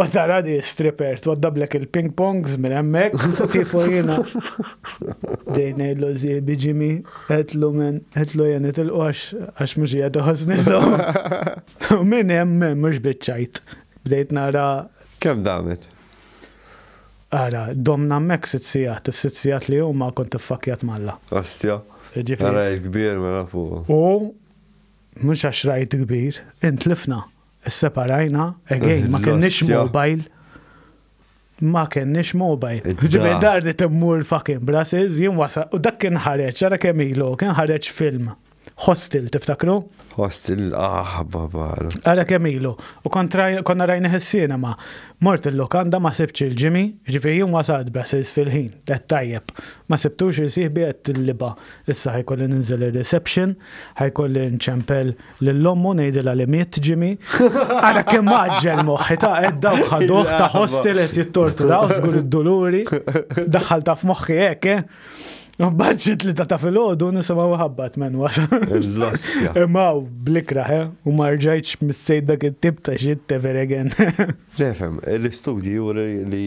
U tara di stripper twaddablek il-ping pongs minn hemmhekk u tifu jiena. Dejn ngħidlu żiebi Ġimmy, qedlu minn qedlu jien itilqu għax mhux hija toħosni żomm. Minn hemm mhux biċċajt. Bdejt nara. Kemm damet? Ara, domna mek sitt sigħat, is-sitt sigħat li huma kont iffakjat malla. Ostja. Ġifieri. Ara kbir mela fuq. U Mhux għax rajt kbir, intlifna, isseparajna, again, ma kenniex mobile. Ma kenniex mobile. Ġifieri dar li timmur fucking Brussels, jien wasa, u dak kien ħareġ, ara kemm ilu, kien ħareġ film. Hostel, tiftakru? Hostel, ah, babal. Ara kemm ilu, u konna rajni ħis-sinema. Mort il-lokanda ma sibċ il-ġimi, ġifieri jien wasalt Brussels fil-ħin, qed tajjeb. Ma sibtux il-sieħbi qed liba. Issa ħajkolli ninżel ir-reception, ħajkolli nċempel lill-ommu ngħidilha li miet Jimmy. Għara kemm maġġel moħħi ta' qed dawk ħaduh ta' hostel qed jittorturaw żgur id-doluri. Daħħal ta' f'moħħi hekk, eh? Baġġit li ta' ta' fil-ħodu nisimaw ħabbat men wasa. Imma blikra, he, u marġajċ mis-sejd dak it-tip ta' xit tever again. Nifhem, l-istudji juru li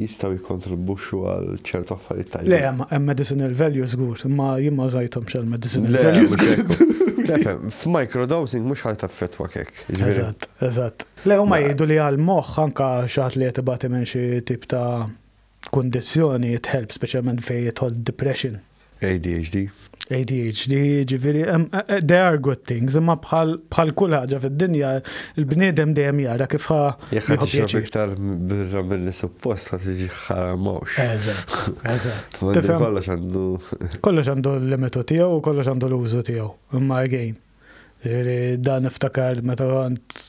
jistgħu jikkontribwixxu għal ċertu affarijiet tajbin. Le, hemm medicinal value żgur, imma jien ma żgħidhomx għal medicinal value żgur. Nifhem, f'microdosing mhux ħadd effettwa kek. Eżatt, eżatt. Le, huma jgħidu li għall-moħħ anke xi ħadd li qed ibati minn xi tip ta' Kundizzjoni tħelb speċjalment fejn jidħol depression. ADHD. ADHD, ġifiri, they are good things, imma bħal kull ħaġa fid-dinja, il-bniedem dejjem jara kif ħa. Jekk ħadd jixrob iktar birra mill-li suppost ħadd tiġi ħaramawx. Eżatt, eżatt. Kollox għandu. Kollox għandu l-limitu tiegħu u kollox għandu l-użu tiegħu. Imma again, dan iftakar meta għand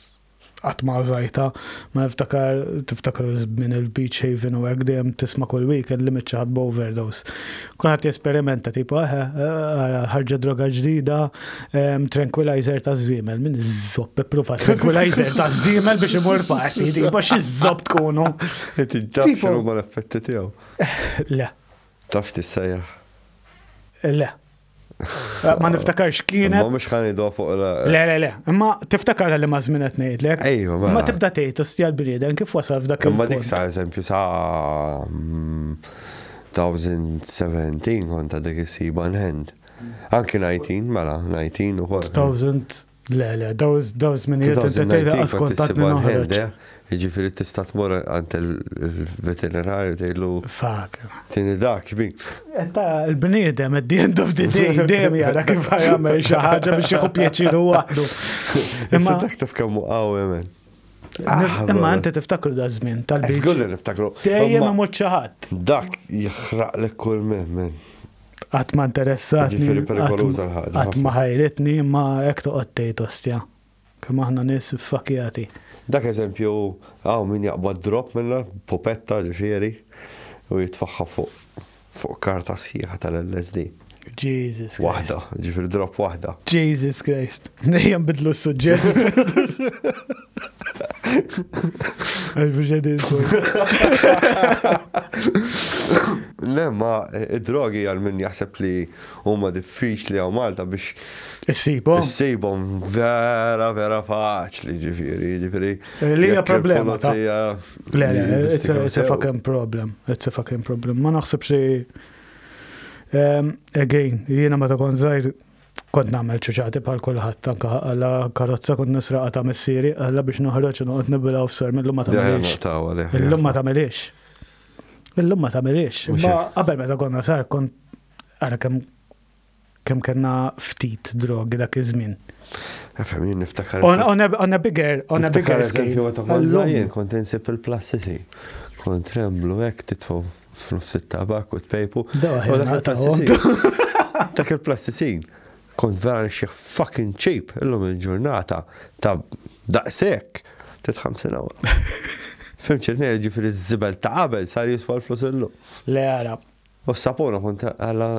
qatt ma użajtha, ma niftakar, tiftakar żmien il-Beach Haven u hekk dejjem tisma' kull weekend li mitxa ħadd b'overdose. Kulħadd jesperimenta tipo eh, eh, eh ħarġa droga ġdida, ehm, tranquilizer ta' żwiemel, min iżopp ippruva tranquilizer ta' żwiemel biex imur parti, tipo xi żopp tkunu. Inti taf x'huma l-effetti tiegħu. Le. Taf tissejjaħ. Le. Ma niftakarx kienet. Ma mux ħanidu fuq la. Le, le, le. Imma tiftakar li ma zminet nejt le. Ejju, ma. Ma tibda tejt, ustja l-bnieden, kif wasal f'dak il Ma dik sa' eżempju sa' 2017 konta dik il-siba n-hand. Anki 19, mela, 19 u kol. 2000. Le, le, daw żminijiet intetejna askoltat minn oħra. Ġifieri tista' tmur għand il-veterinarju tgħidlu. Fak. Tieni dak bik. Etta l-bniedem at the end of the day dejjem jara kif jagħmel xi ħaġa biex jieħu pjaċiru waħdu. Imma dak taf kemm qawwi men. Ah, imma inti tiftakru da żmien tal-biċ. Żgur li niftakru. Dejjem imut xi ħadd. Dak jħraq lek kull men. Qatt ma interessatni. Ġifieri perikoluża l-ħaġa. Qatt ma ħajritni ma hekk toqgħod tgħid ostja. Kemm aħna nies fakijati. Dak eżempju hawn min jaqbad drop minna, pupetta ġifieri, u jitfaħħa fuq fuq karta sħiħa tal-LSD. Jesus Christ. Waħda, ġifieri drop waħda. Jesus Christ. Dejjem bidlu s-suġġett. Le, ma id-drogi għal min jaħseb li huma diffiċli għaw Malta biex. Issibhom. Issibhom vera, vera faċli ġifiri, ġifiri. Eh, li hija problema. Le, le, it's a fucking problem. It's a fucking problem. Ma naħseb xie. Again, jiena ma ta' konzajr Kont nagħmel ċuċati bħal kulħadd anka għala karozza kont nisraqa ta' missieri għala biex noħroġ u noqgħod nibbilgħu f'sor mill-lum ma tagħmilix. Illum ma tagħmilix. Illum ma tagħmilix. Ma qabel meta konna sar kont ara kemm kemm kellna ftit drogi dak iż-żmien. Efhem jien niftakar. On a bigger, on a bigger. Eżempju meta kont kont insib il-plassi si. Kont tremblu hekk titfgħu f'nofs it-tabak u t-pejpu. Dak il-plastisin. Kont vera nixxieħ fucking cheap illum il-ġurnata ta' daqsek. Tit 50 euro. Fim ċirnej ġifiri z-zibel ta' qabel sar jiswa l-flus illu. Le għara. U s-sapona kont għala.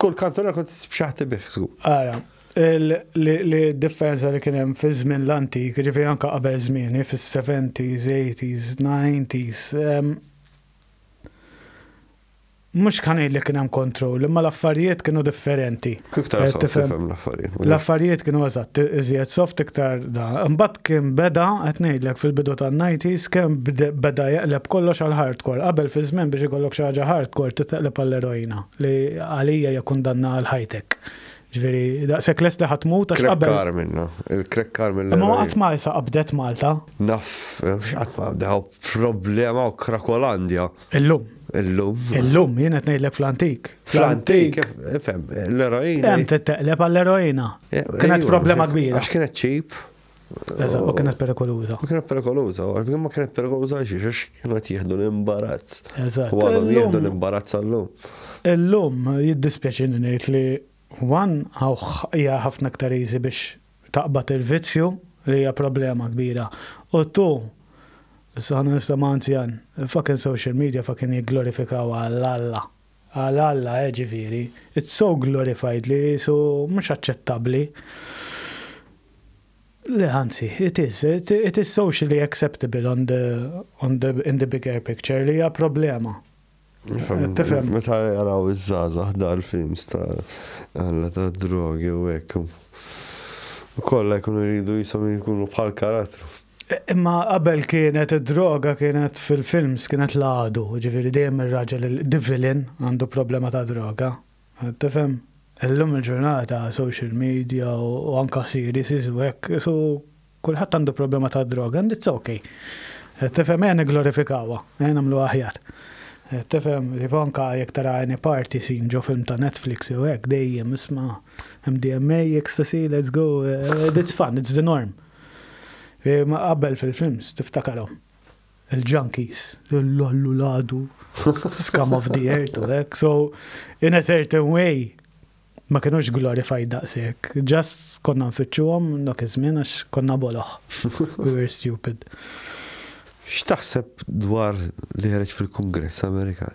Kull kantuna kont s-bxaħti biħsgu. Għara. Li differenza li kien hemm fi żmien l-antik, ġifieri anke qabel żmien, fis-70s, 80s, 90s. Mhux kan li kien hemm kontroll, imma l-affarijiet kienu differenti. Iktar eh, tifhem l-affarijiet. L-affarijiet kienu eżatt, iżjed soft iktar da. Imbagħad kien beda qed ngħidlek fil-bidu tan-90s kemm beda jaqleb kollox għal hardcore. Qabel fi żmien biex ikollok xi ħaġa hardcore titqleb għall-eroina li għalija hija kundanna għal ħajtek Ġveri, daqsek les li ħatmut għax qabel. Krekkar minna, il-krekkar minna. Ma għat ma jisa qabdet Malta. Naf, xaqt ma għabdeħaw problema u krakolandja. Illum. Illum. Illum, jien qed ngħidlek fl-antik. Fl-antik, fem, l-eroina. Hemm titteqleb għall-eroina. Eh, Kienet problema kbira. Għax kienet ċip. Eżatt, u kienet perikoluża. U kienet perikoluża, u ma kienet perikoluża xiex, għax kienu qed jieħdu l-imbarazz. Eżatt. U għadhom jieħdu l-imbarazz għallum. Illum jiddispjaċini ngħid li wan hija ħafna aktar easy biex taqbad il-vizzju li hija problema kbira. U tu Saħna nista' ma' anzjan, fucking social media fucking jigglorifikaw għal Alla. Għal Alla, eh, ġifieri. It's so glorified li qisu mhux aċċettabbli. Le, anzi, it is. It is socially acceptable on the, on the, in the bigger picture li hija problema. Tifhem. Meta jaraw iż-żgħażagħ dal-films ta' Alla ta' drogi u hekk. Kollha jkunu jridu jisom jkunu bħal karattru. Imma qabel kienet id-droga kienet fil-films kienet l-għadu, ġifieri dejjem ir-raġel the villain għandu problema ta' droga. Tifhem? Illum il-ġurnata social media u anke series u hekk so kulħadd għandu problema ta' droga and it's ok. Tifhem ejja nigglorifikawha, ejja nagħmluha aħjar. Tifhem li anke jekk tara any party scene ġo film ta' Netflix jew hekk dejjem isma' MDMA, ecstasy, let's go, it's fun, it's the norm. Imma qabel fil-films tiftakarhom. Il-junkies, l-lollu l-għadu, scum of the earth u hekk. So, in a certain way, ma kienux glorified daqshekk. Just konna nfittxuhom dak iż-żmien għax konna boloħ. We were stupid. X'taħseb dwar li ħereġ fil-Kungress Amerikan?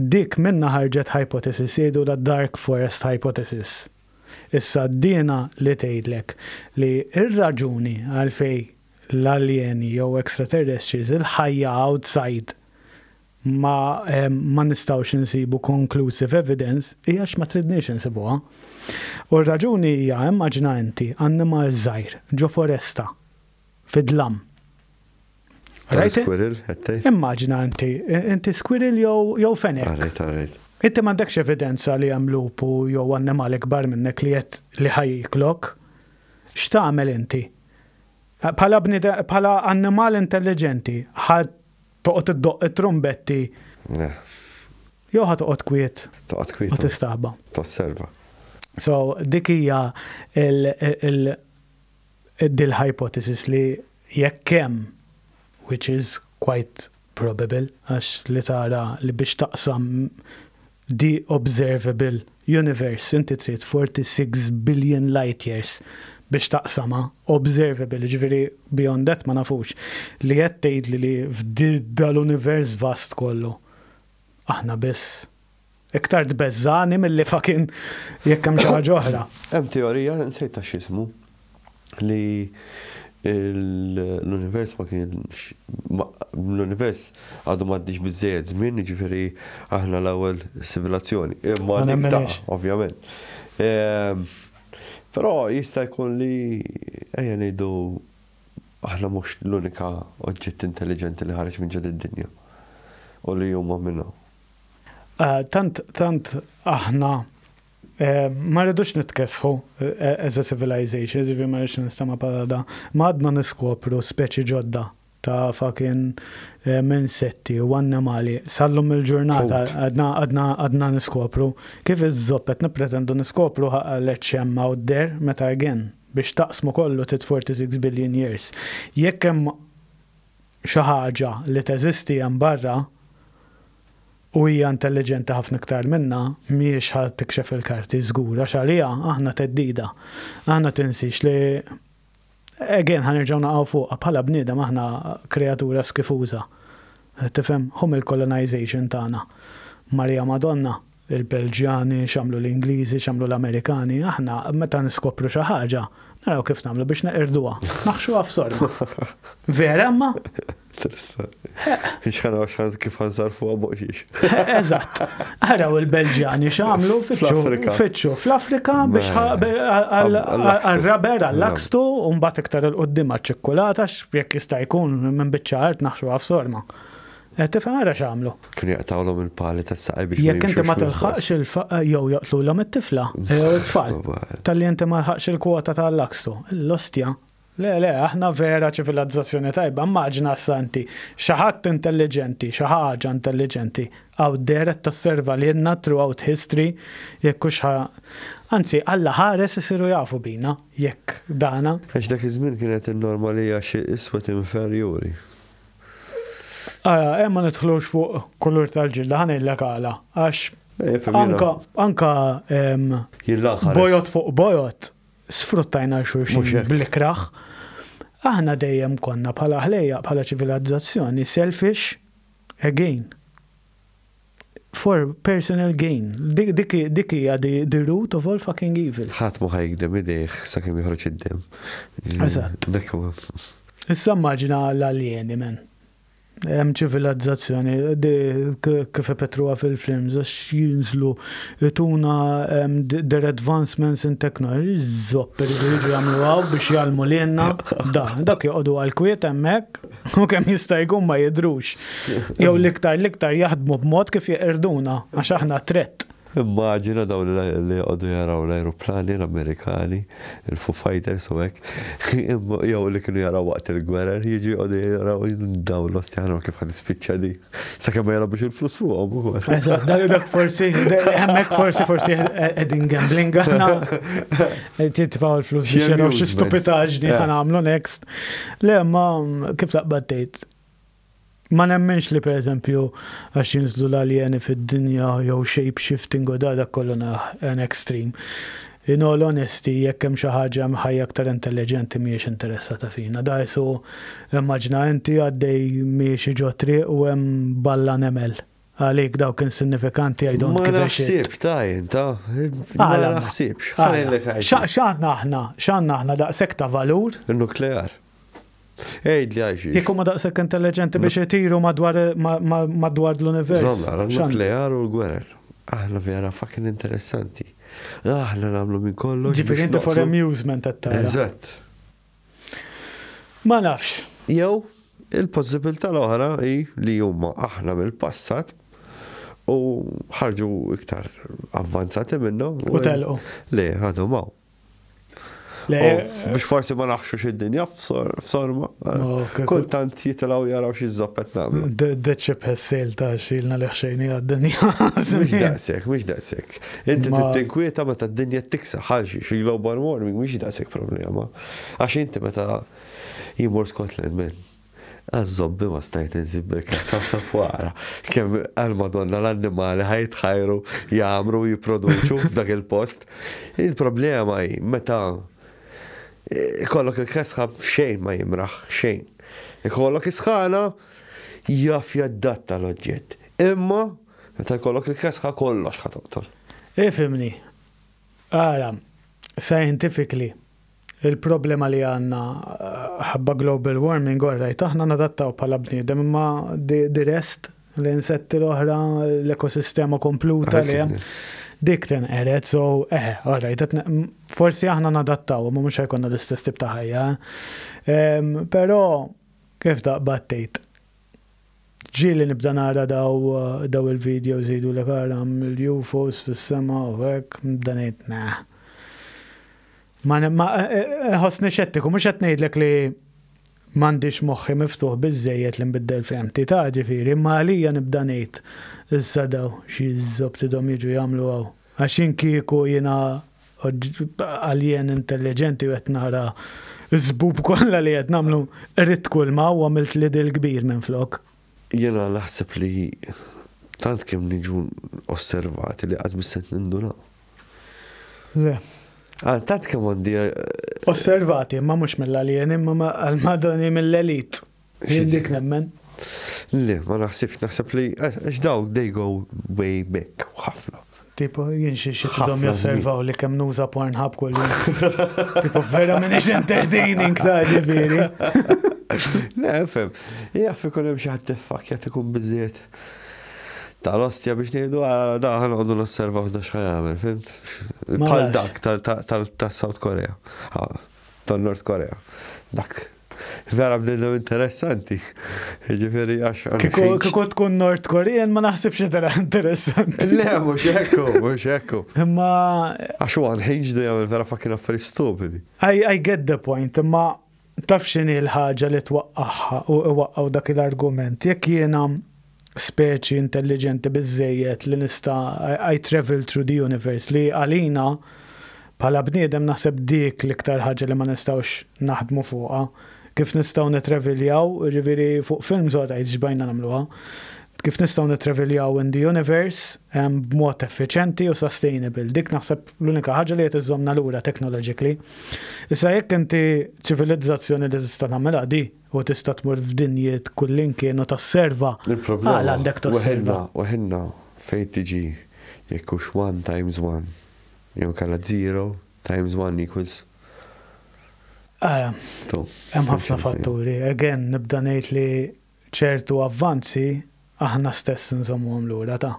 Dik minnha ħarġet hypothesis, jgħidu la dark forest hypothesis. Issa dina li tgħidlek li r-raġuni għalfejn l-aljeni jew extraterrestrials, il-ħajja outside ma ma nistgħux insibu conclusive evidence hi għax ma tridniex insibuha. U r-raġuni hija immaġina inti annimal żgħir ġo foresta, fid-dlam. Rajt squirrel, għattej? Immaġina inti, inti squirrel jew fenek. Għarret, għarret. Inti m'għandekx evidenza li hemm lupu jew annimali kbar minnek li qed li ħajiklok. X'tagħmel inti? Pala bnida, pala annimal intelligenti, ħad toqgħod iddoq it-trumbetti. Jew ħad toqgħod kwiet. Toqgħod kwiet. U tistaba. Tosserva. So, dik hija il- dil hypothesis li jekk hemm, which is quite probable, għax li tara li biex taqsam the observable universe inti trid 46 billion light years biex taqsamha observable, jiġifieri beyond that ma nafux. Li qed tgħidli li f'dal-univers vast kollu aħna biss Iktar tbeżżagħni milli fakin jekk hemm xi ħaġa oħra. Hemm teorija, nsejt ta' x'ismu, li l-univers ma kienx l-univers għadu m'għaddix biżejjed żmien, jiġifieri aħna l-ewwel sivilazzjoni. Imma nibda, ovvjament. Ehm, però jista' jkun li ejja ngħidu aħna mhux l-unika oġġett intelligenti li ħareġ minn ġod id-dinja u li huma minnhom. Eh, tant, tant aħna eh, ma rridux nitkesħu eh, as a civilization, ġivi ma rridux nistama parada, ma għadna niskopru speċi ġodda ta' fakin minn setti u annimali. Sallum il-ġurnata għadna niskopru. Kif iż-żopp qed nippretendu niskopru ħaqqa l-eċċemma u d-der meta again biex taqsmu kollu tit 46 billion years. Jekk hemm xi ħaġa li teżisti hemm barra u hija intelliġenti ħafna iktar minna, mhijiex ħa tikxef il-karti żgur għax għaliha aħna theddida. Aħna tinsiex li again ħa nerġgħu naqgħu fuqha bħala bniedem aħna kreatura skifuża. Tifhem? Home il-colonization tagħna. Marija Madonna il-Belġjani, x'għamlu l-Ingliżi, x'għamlu l-Amerikani, aħna meta niskopru xi ħaġa, naraw kif nagħmlu biex neqirduha. Naħxuha f'sorna. Vera imma? X'ħana x'ħan kif ħansarfuha boqxiex. Eżatt. Araw il-Belġjani x'għamlu fitxu fl-Afrika biex għal-raber għall-akstu u mbagħad iktar il-qudiem għaċ-ċikkulata jekk jista' jkun minn biċċa art naħxuha f'sorna. Qed tifhem ara x'għamlu? Kienu jaqtgħulhom il-pali tas-saqajn biex ma jimxux. Jekk inti ma tilħaqx il-faqqa jew joqtlulhom it-tifla jew it-tfal talli inti ma lħaqtx il-kwota ta' l-akstu, l-ostja. Le, le, aħna vera ċivilazzazzjoni tajba, immaġina issa inti, xi ħadd intelliġenti, xi ħaġa intelliġenti out there qed tosserva lilna throughout history jekk hux ħa anzi Alla ħares isiru jafu bina jekk dana. Għax dak iż-żmien kienet in-norma li għax iswed inferjuri. Ara, hemm ma nidħlux fuq kulur tal-ġilda, ħa ngħidlek għala, għax eh, anka anka bojot fuq bojot sfruttajna xulxin bl-ikraħ. Aħna dejjem konna bħala ħlejja, bħala ċivilizzazzjoni selfish again. For personal gain. Dik hija the root of all fucking evil. Ħadd mu ħajgdem idejh sakemm joħroġ id-dem. Eżatt. Issa immaġina l-aljeni men. Hemm ċivilizzazzjoni kif ipetruha fil-films għax jinżlu ituna their advancements in technology żopp irridu jiġu jagħmluha biex jgħallmu lilna. Dak joqogħdu għal kwiet hemmhekk. u kemm jista' jkun ma jidrux. Jew l-iktar l-iktar jaħdmu b'mod kif jeqirduna għax aħna trett. Immaġina dawn li jqogħdu jaraw l-ajruplani l-Amerikani, il-Foo Fighters u hekk, jew li kienu jaraw waqt il-gwerer, jiġu jqogħdu jaraw dawn l-osti ħana kif ħad ispiċċa di. Sakemm ma jarabbux il-flus fuqhom ukoll. Eżatt, dak dak forsi, hemmhekk forsi forsi qegħdin gambling aħna. Titfgħu l-flus biex jaraw xi stupitaġni ħanamlu next. Le, ma kif taqbad tgħid, ma nemminx li pereżempju għax jinżlu l-aljeni fid-dinja jew shape shifting u da dak kollu ngħah an extreme. In all honesty, jekk hemm xi ħaġa hemm ħajja aktar intelliġenti mhijiex interessata fina. Da qisu immaġina inti għaddej miexi ġo triq u hemm balla nemel. Għalik dawk insignifikanti I don't Ma give a shit. naħsibx ta' jien ta' ma Għala. naħsibx. Għala. Ħalilek għajt. Xa- X'għandna aħna, x'għandna aħna daqshekk ta' valur, Il-nuklear. Ejd li għajxi. jekk huma daqshekk intelliġenti biex itiru madwar ma- ma- madwar l-univers. Zomna, ra X'għandna? nuklear u l-gwerer. Aħna vera fucking interessanti. Aħna namlu minn kollox. Ġifieri biex inti for noqtlu- amusement qed tara. Eżatt. Ma nafx. Jew il-possibilità l-oħra hi li huma aħna mill-passat u ħarġu iktar avvanzati minna. U telqu. Le, għadhom hawn. Le. Biex forsi ma naħxux id-dinja f'sorma. Kultant jitilgħu jaraw xi żoppet nagħmlu. Deċċib ħessil ta' xilna li ħxejni għad-dinja. Mhux daqshekk, mhux daqshekk. Inti trid tinkwieta meta d-dinja tiksa ħaġi, il-global warming mhix daqshekk problema. Għax inti meta jimur Scotland men. Għazzobbi ma stajt nżib bil-kazza f'safwara. Kemm għal-Madonna l-annimali ħajtħajru jagħmru jipproduċu f'dak il-post. Il-problema hi meta eh, kollok il-kesħa xejn ma jimraħ, xejn. Ikollok isħana jaf jaddatta l-oġġett. Imma Meta jkollok il-kesħa kollox ħa toqtol. Ifhimni. Ara, scientifically, il-problema li għandna ħabba global warming orrajt aħna nadattaw bħala bniedem imma the rest l-insetti l-oħra, l-ekosistema kompluta li hemm dik tenqered, so eħe, eh, alright, forsi aħna nadattaw, ma mhux jkollna l-istess tip ta' ħajja. Però kif taqbad tgħid? Ġieli nibda nara dawn il-videos jgħidulek ara hemm il-UFOs fis-sema u hekk, nibda ngħid nah. Inħossni xettiku, mhux qed ngħidlek li m'għandix moħħi miftuħ biżżejjed li nbiddel fehmti ta' ġifieri, imma għalija nibda ngħid issa dawn xi żopp tidhom jiġu jagħmlu hawn. Għax jien kieku jiena alien intelliġenti u qed nara ż-żbub kollha li qed nagħmlu, qridt kulma u għamilt l-id il-kbir minflok. Jiena naħseb li tant kemm niġu osservati li qatt biss qed nindunaw. Le. Għal tant kemm għandi. Osservati, imma mhux mill-alien, imma għall-Madonni mill-elite. Jien dik nemmen. Le, ma naħsibx, naħseb li għax dawk they go way back ħafna. Tipo, jien xi xi tidhom josservaw li kemm nuża Pornhub kull Tipo, vera minn ix entertaining ta' ġifieri. Ne, fem, jaf ikun hemm xi ħadd tiffak jagħti ikun biżiet tal-ostja biex ngħidu għara ah, da ħanqogħdu nosservaw da x'ħajamel, fimt? Bħal dak tal-South Korea, tal-North Korea. Dak Zara bnedem interessanti. Ġifiri, għax. Kiku tkun North Korean ma naħsibx tara interessanti. Le, mux ekku, mux ekku. Imma. Għax u għanħiġ dejjem il-vera fakkina affari stupidi. I get the point, imma taf xini l-ħagġa li twaqqaħħa u waqqaw dak l-argument. Jek jena speċi intelliġenti biżżejjed li nista' I travel through the universe li għalina bħala bniedem naħseb dik l-iktar ħaġa li ma nistgħux naħdmu fuqha. Kif nistgħu nittraveljaw, jiġifieri fuq films all right xbajna nagħmluha. Kif nistgħu nittraveljaw in the universe b'mod effiċjenti u sustainable. Dik naħseb l-unika ħaġa li qed iżżommna lura technologically. Issa jekk inti ċivilizzazzjoni li tista' tagħmilha di. U tista' tmur f'dinjiet kullimkien u tosserva għala għandek tosserva. Il-problema waħedna, waħedna fejn tiġi jekk hux one times one jew inkella zero times one equals two. Hemm ħafna fatturi. Again, nibda ngħid li ċertu avvanzi aħna stess inżommuhom lura ta'.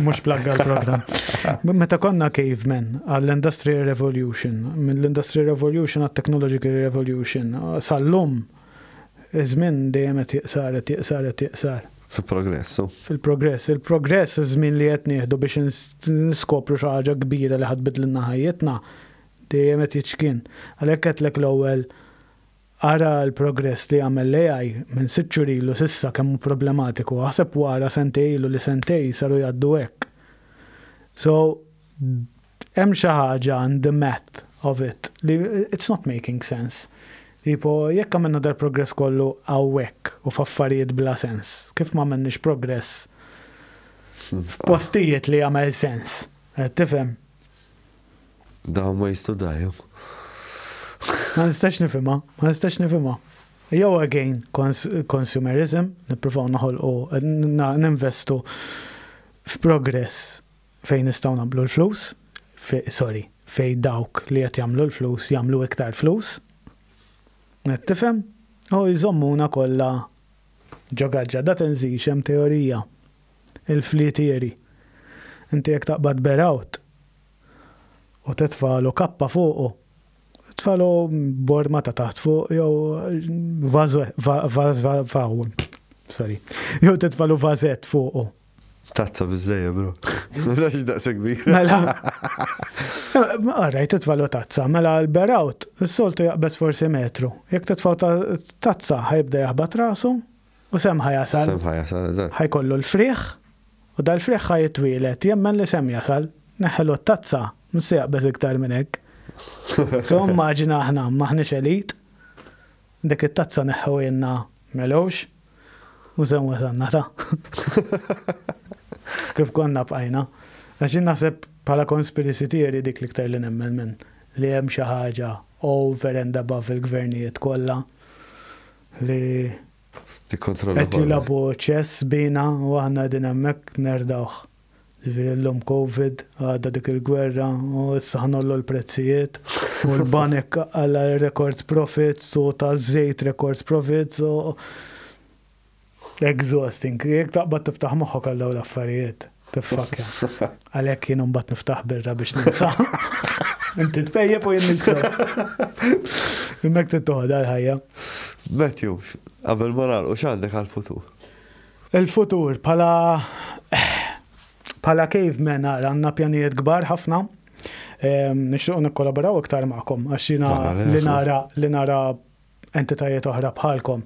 Mux plagga l-program. Meta konna cavemen għall-Industrial Revolution, mill-Industrial Revolution għal-Technological Revolution, sal-lum, żmien dejjem qed jiqsar, qed jiqsar, qed jiqsar. Fil-progress. Fil-progress. Il-progress żmien li qed nieħdu biex niskopru xi ħaġa kbira li ħadbidlilna ħajjitna dejjem qed jiċkien. Għalhekk qedlek l-ewwel Ara l-progress li għamel l-AI minn sitt xhur ilu s'issa kemm hu problematiku, aħseb u ara sentej ilu li sentej saru jgħaddu hekk. So, hemm xi ħaġa in the math of it li it's not making sense. Tipo, jekk għamilna dal-progress kollu hawnhekk u f'affarijiet bla sens, kif m'għamilniex progress f'postijiet li jagħmel sens? Qed tifhem? Dawn ma jistudaju. Ma nistax nifhimha, ma nistax nifhimha. Jew again consumerism, nippruvaw naħolqu ninvestu f'progress fejn nistgħu nagħmlu l-flus, sorry, fejn dawk li qed jagħmlu l-flus jagħmlu iktar flus. Qed tifhem? U jżommuna kollha ġo gaġġa. Dat inżix hemm teorija il-flitieri. Inti jekk taqbad berawt u titfagħlu kappa fuqu, tfagħlu borma ta' taħt fuq jew sorry, jew titfagħlu vażett fuqu. Tazza biżejja, bro. Mhux daqshekk kbir. Mela. Għarrejt titfagħlu tazza, mela l-berawt, is-soltu jaqbeż forsi metru. Jekk titfgħu tazza ħajbda jaħbad rasu, U sem ħa jasal. Sem ħa jasal, eżatt. Ħa jkollu l-friħ, u dal-friħ ħa jitwieled, jemmen li sem jasal. Neħħelu t-tazza, mhux se jaqbeż iktar minn hekk. So immaġina aħna m'aħniex elite, dik it-tazza neħħewilna melux, u sem wasalna ta. Kif konna bqajna. Għax naħseb bħala conspiracy theory dik l-iktar li nemmen minn li hemm xi ħaġa over and above il-gvernijiet kollha li tikkontrolla. Qed jilagħbu ċess bina u aħna qegħdin hemmhekk nerdawh. Ġifieri llum Covid, għadha dik il-gwerra u issa ħnollu l-prezzijiet u l-banek għal record profits u taż-żejt record profits u Exhausting. Jekk taqbad tiftaħ moħħok għal dawn l-affarijiet. Tiffakkja. Għalhekk jien imbagħad niftaħ birra biex ninsa. Inti tpejjeb u jien nixrob. Immek tittoħod għal-ħajja. Matthew, qabel ma nagħlqu x'għandek għall-futur? Il-futur bħala bħala caveman għandna pjanijiet kbar ħafna. Nixtieq nikkolaboraw iktar magħkom għax jiena li nara li nara entitajiet oħra bħalkom,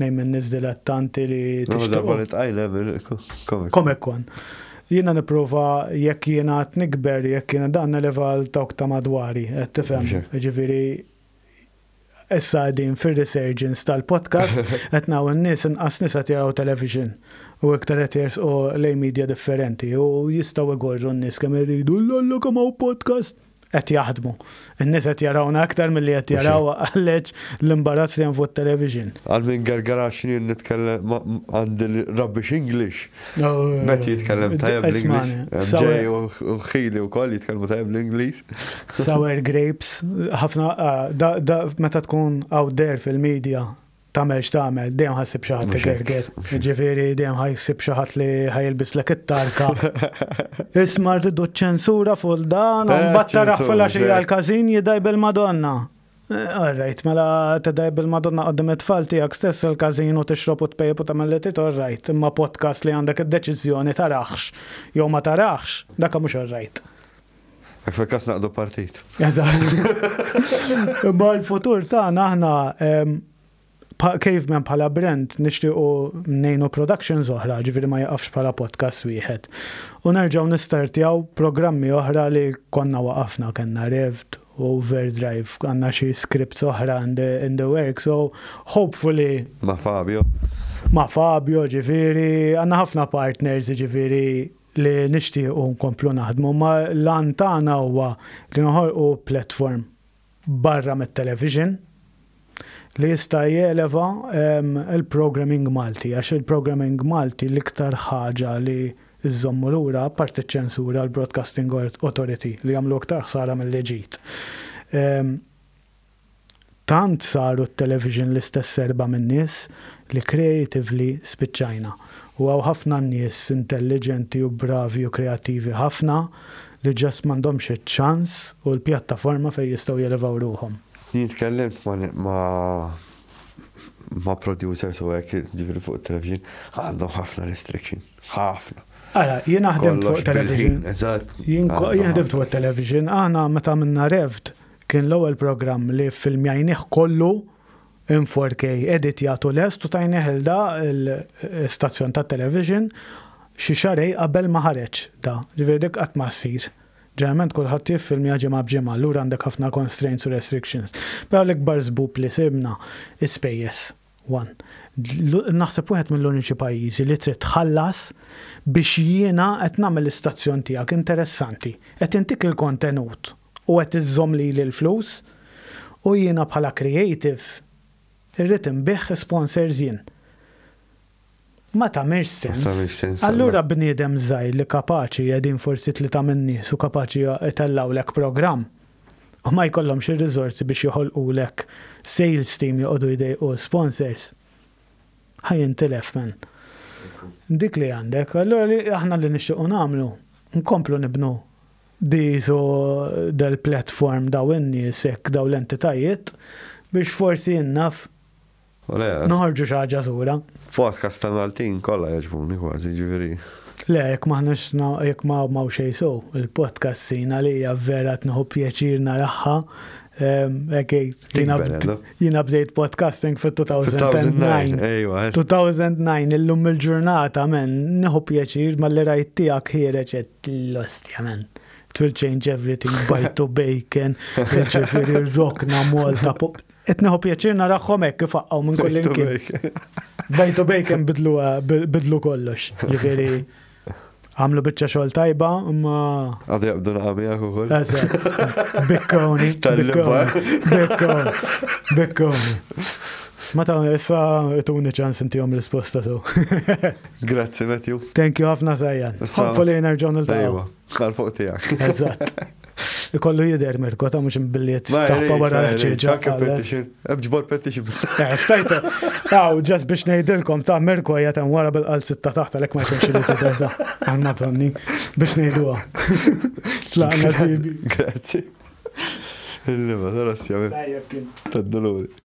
nejn minn nies dilettanti li. Nħu darba li tqajlem il-komik. Komik kon. Jiena nipprova jekk jiena t-nikber, jekk jiena dan level tawk ta' madwari, tifhem, ġifieri issa din fir-resurgence tal-podcast qed naw in-nies inqas nies qed jaraw television u iktar qed jersqu lejn media differenti u jistgħu jgorru n-nies kemm iridu l-alla kemm hawn podcast. qed jaħdmu. In-nies qed jarawna aktar milli qed jaraw għalleġ l-imbarazz li hemm fuq it-television. Għal min gargara x'inhi nitkellem għandi rabbi x'English. Met jitkellem tajjeb l-English. Ġej u ħili wkoll jitkellmu tajjeb l-English. Sour grapes, ħafna meta tkun out there fil-media tagħmel x'tagħmel, dejjem ħassib xi ħadd igerger. Ġifieri dejjem ħassib xi ħadd li ħajilbislek it-tarka. Isma' rridu ċensura fuq dan, eh, mbagħad tara fulla xi għall-każin jidaj bil-Madonna. Eh, alright, mela tedaj bil-Madonna qoddim it-tfal tiegħek stess il-każin u tixrob u tpejb u tagħmel li tit alright, imma podcast li għandek id-deċiżjoni taraħx jew ma taraħx, dak mhux alright. Hekk fil-każ naqdu partit. Eżatt. Ma l-futur tagħna aħna Caveman bħala brand nixtiequ nejnu productions oħra, ġifieri ma jaqafx bħala podcast wieħed. U nerġgħu nistartjaw programmi oħra li konna waqafna kellna Revd u Overdrive għandna xi scripts oħra in the, in the work, so hopefully. Ma Fabio. Ma Fabio ġifieri għandna ħafna partners ġifieri li nixtiequ nkomplu naħdmu imma l-għan tagħna huwa li noħolqu platform barra mit-television li jista' jeleva l-programming Malti għax il-programming Malti l-iktar ħaġa li żżommu lura apparti ċ-ċensura l-Broadcasting Authority li jagħmlu iktar ħsara milli ġid. Tant saru t-television l-istess erbgħa min-nies li creatively spiċċajna. U hawn ħafna nies intelliġenti u bravi u kreattivi ħafna li just m'għandhomx iċ-ċans u l-pjattaforma fejn jistgħu jelevaw ruħhom. Jien tkellimt ma' ma' producers u hekk, jiġifieri fuq it-television, għandhom ħafna restriction. Ħafna. Ara, jiena ħdimt fuq television. Kollox bil-ħin, eżatt. Jien ħdimt fuq it-television. Aħna meta għamilna Revd, Kien l-ewwel programm li ffilmjajnieh kollu in 4K, editjat u lest u tajnieh 'l da l-istazzjon tat-television xi xahrejn qabel ma ħareġ da. Ġifieri dik qatt ma ssir. Ġeneralment kulħadd jiffilmja ġimgħa b'ġimgħa, allura għandek ħafna constraints u restrictions. Però l-ikbar żbub li sibna, ispejjeż. One. Naħseb wieħed mill-uniċi pajjiżi li trid tħallas biex jiena qed nagħmel l-istazzjon tiegħek. Interessanti. Qed intik il-kontenut u qed iżżomm lili l-flus u jiena bħala creative irrid inbigħ sponsors jien. Ma tagħmilx sens. Allura bniedem żgħir li kapaċi qegħdin forsi tlieta minn nies u kapaċi itellgħulek programm u ma jkollhomx ir-riżorsi biex joħolqulek sales team joqogħdu jdejqu sponsors, ħa jintilef man. Dik li għandek, allura li aħna li nixtiequ nagħmlu, nkomplu nibnu disu dal-platform daw in-nies hekk daw l-entitajiet biex forsi innaf Noħorġu xi ħaġa sura. Podcast ta' Maltin kollha jogħġbuni kważi, ġifieri. Le, jekk m'aħniex jekk ma ma xejn so, il-podcast sin għalija vera tneħu pjaċir naraħħa. Jien update podcasting fit-2009. 2009, illum il-ġurnata, men, neħu pjaċir ma li rajt tiegħek ħiereġ l-ostja, men it will change everything, bajtu bacon, ġifiri rokna Malta, Qed nieħu pjaċir naraħħom hekk kif faqgħu minn kull imkien. Bejtu bejkem bidlu bidlu kollox. Ġifieri għamlu biċċa xogħol tajba, imma. Għadu jabdu naqabija kull. Eżatt. Bikkoni. Tal-liba. Bikkoni. Bikkoni. Ma ta' issa tuni ċans inti għom risposta so. Grazzi, Matthew. Thank you ħafna sajjan. Hopefully nerġgħu nil-tajwa. Għal fuq tijak. Eżatt. Ikollu jider Mirko ta' mux imbilliet tappa wara ċeġa. Għakka petition. Ebġbor petition. Eh, stajta. Għaw, ġas biex nejdilkom ta' Mirko jatem wara bil-qal sitta taħta l-ek ma jkunx li t-der ta' għanna tonni biex nejduwa. Tlaqna zibi. Grazie. Il-lima, ta' rastja. Tajjeb kien. Ta' dolori.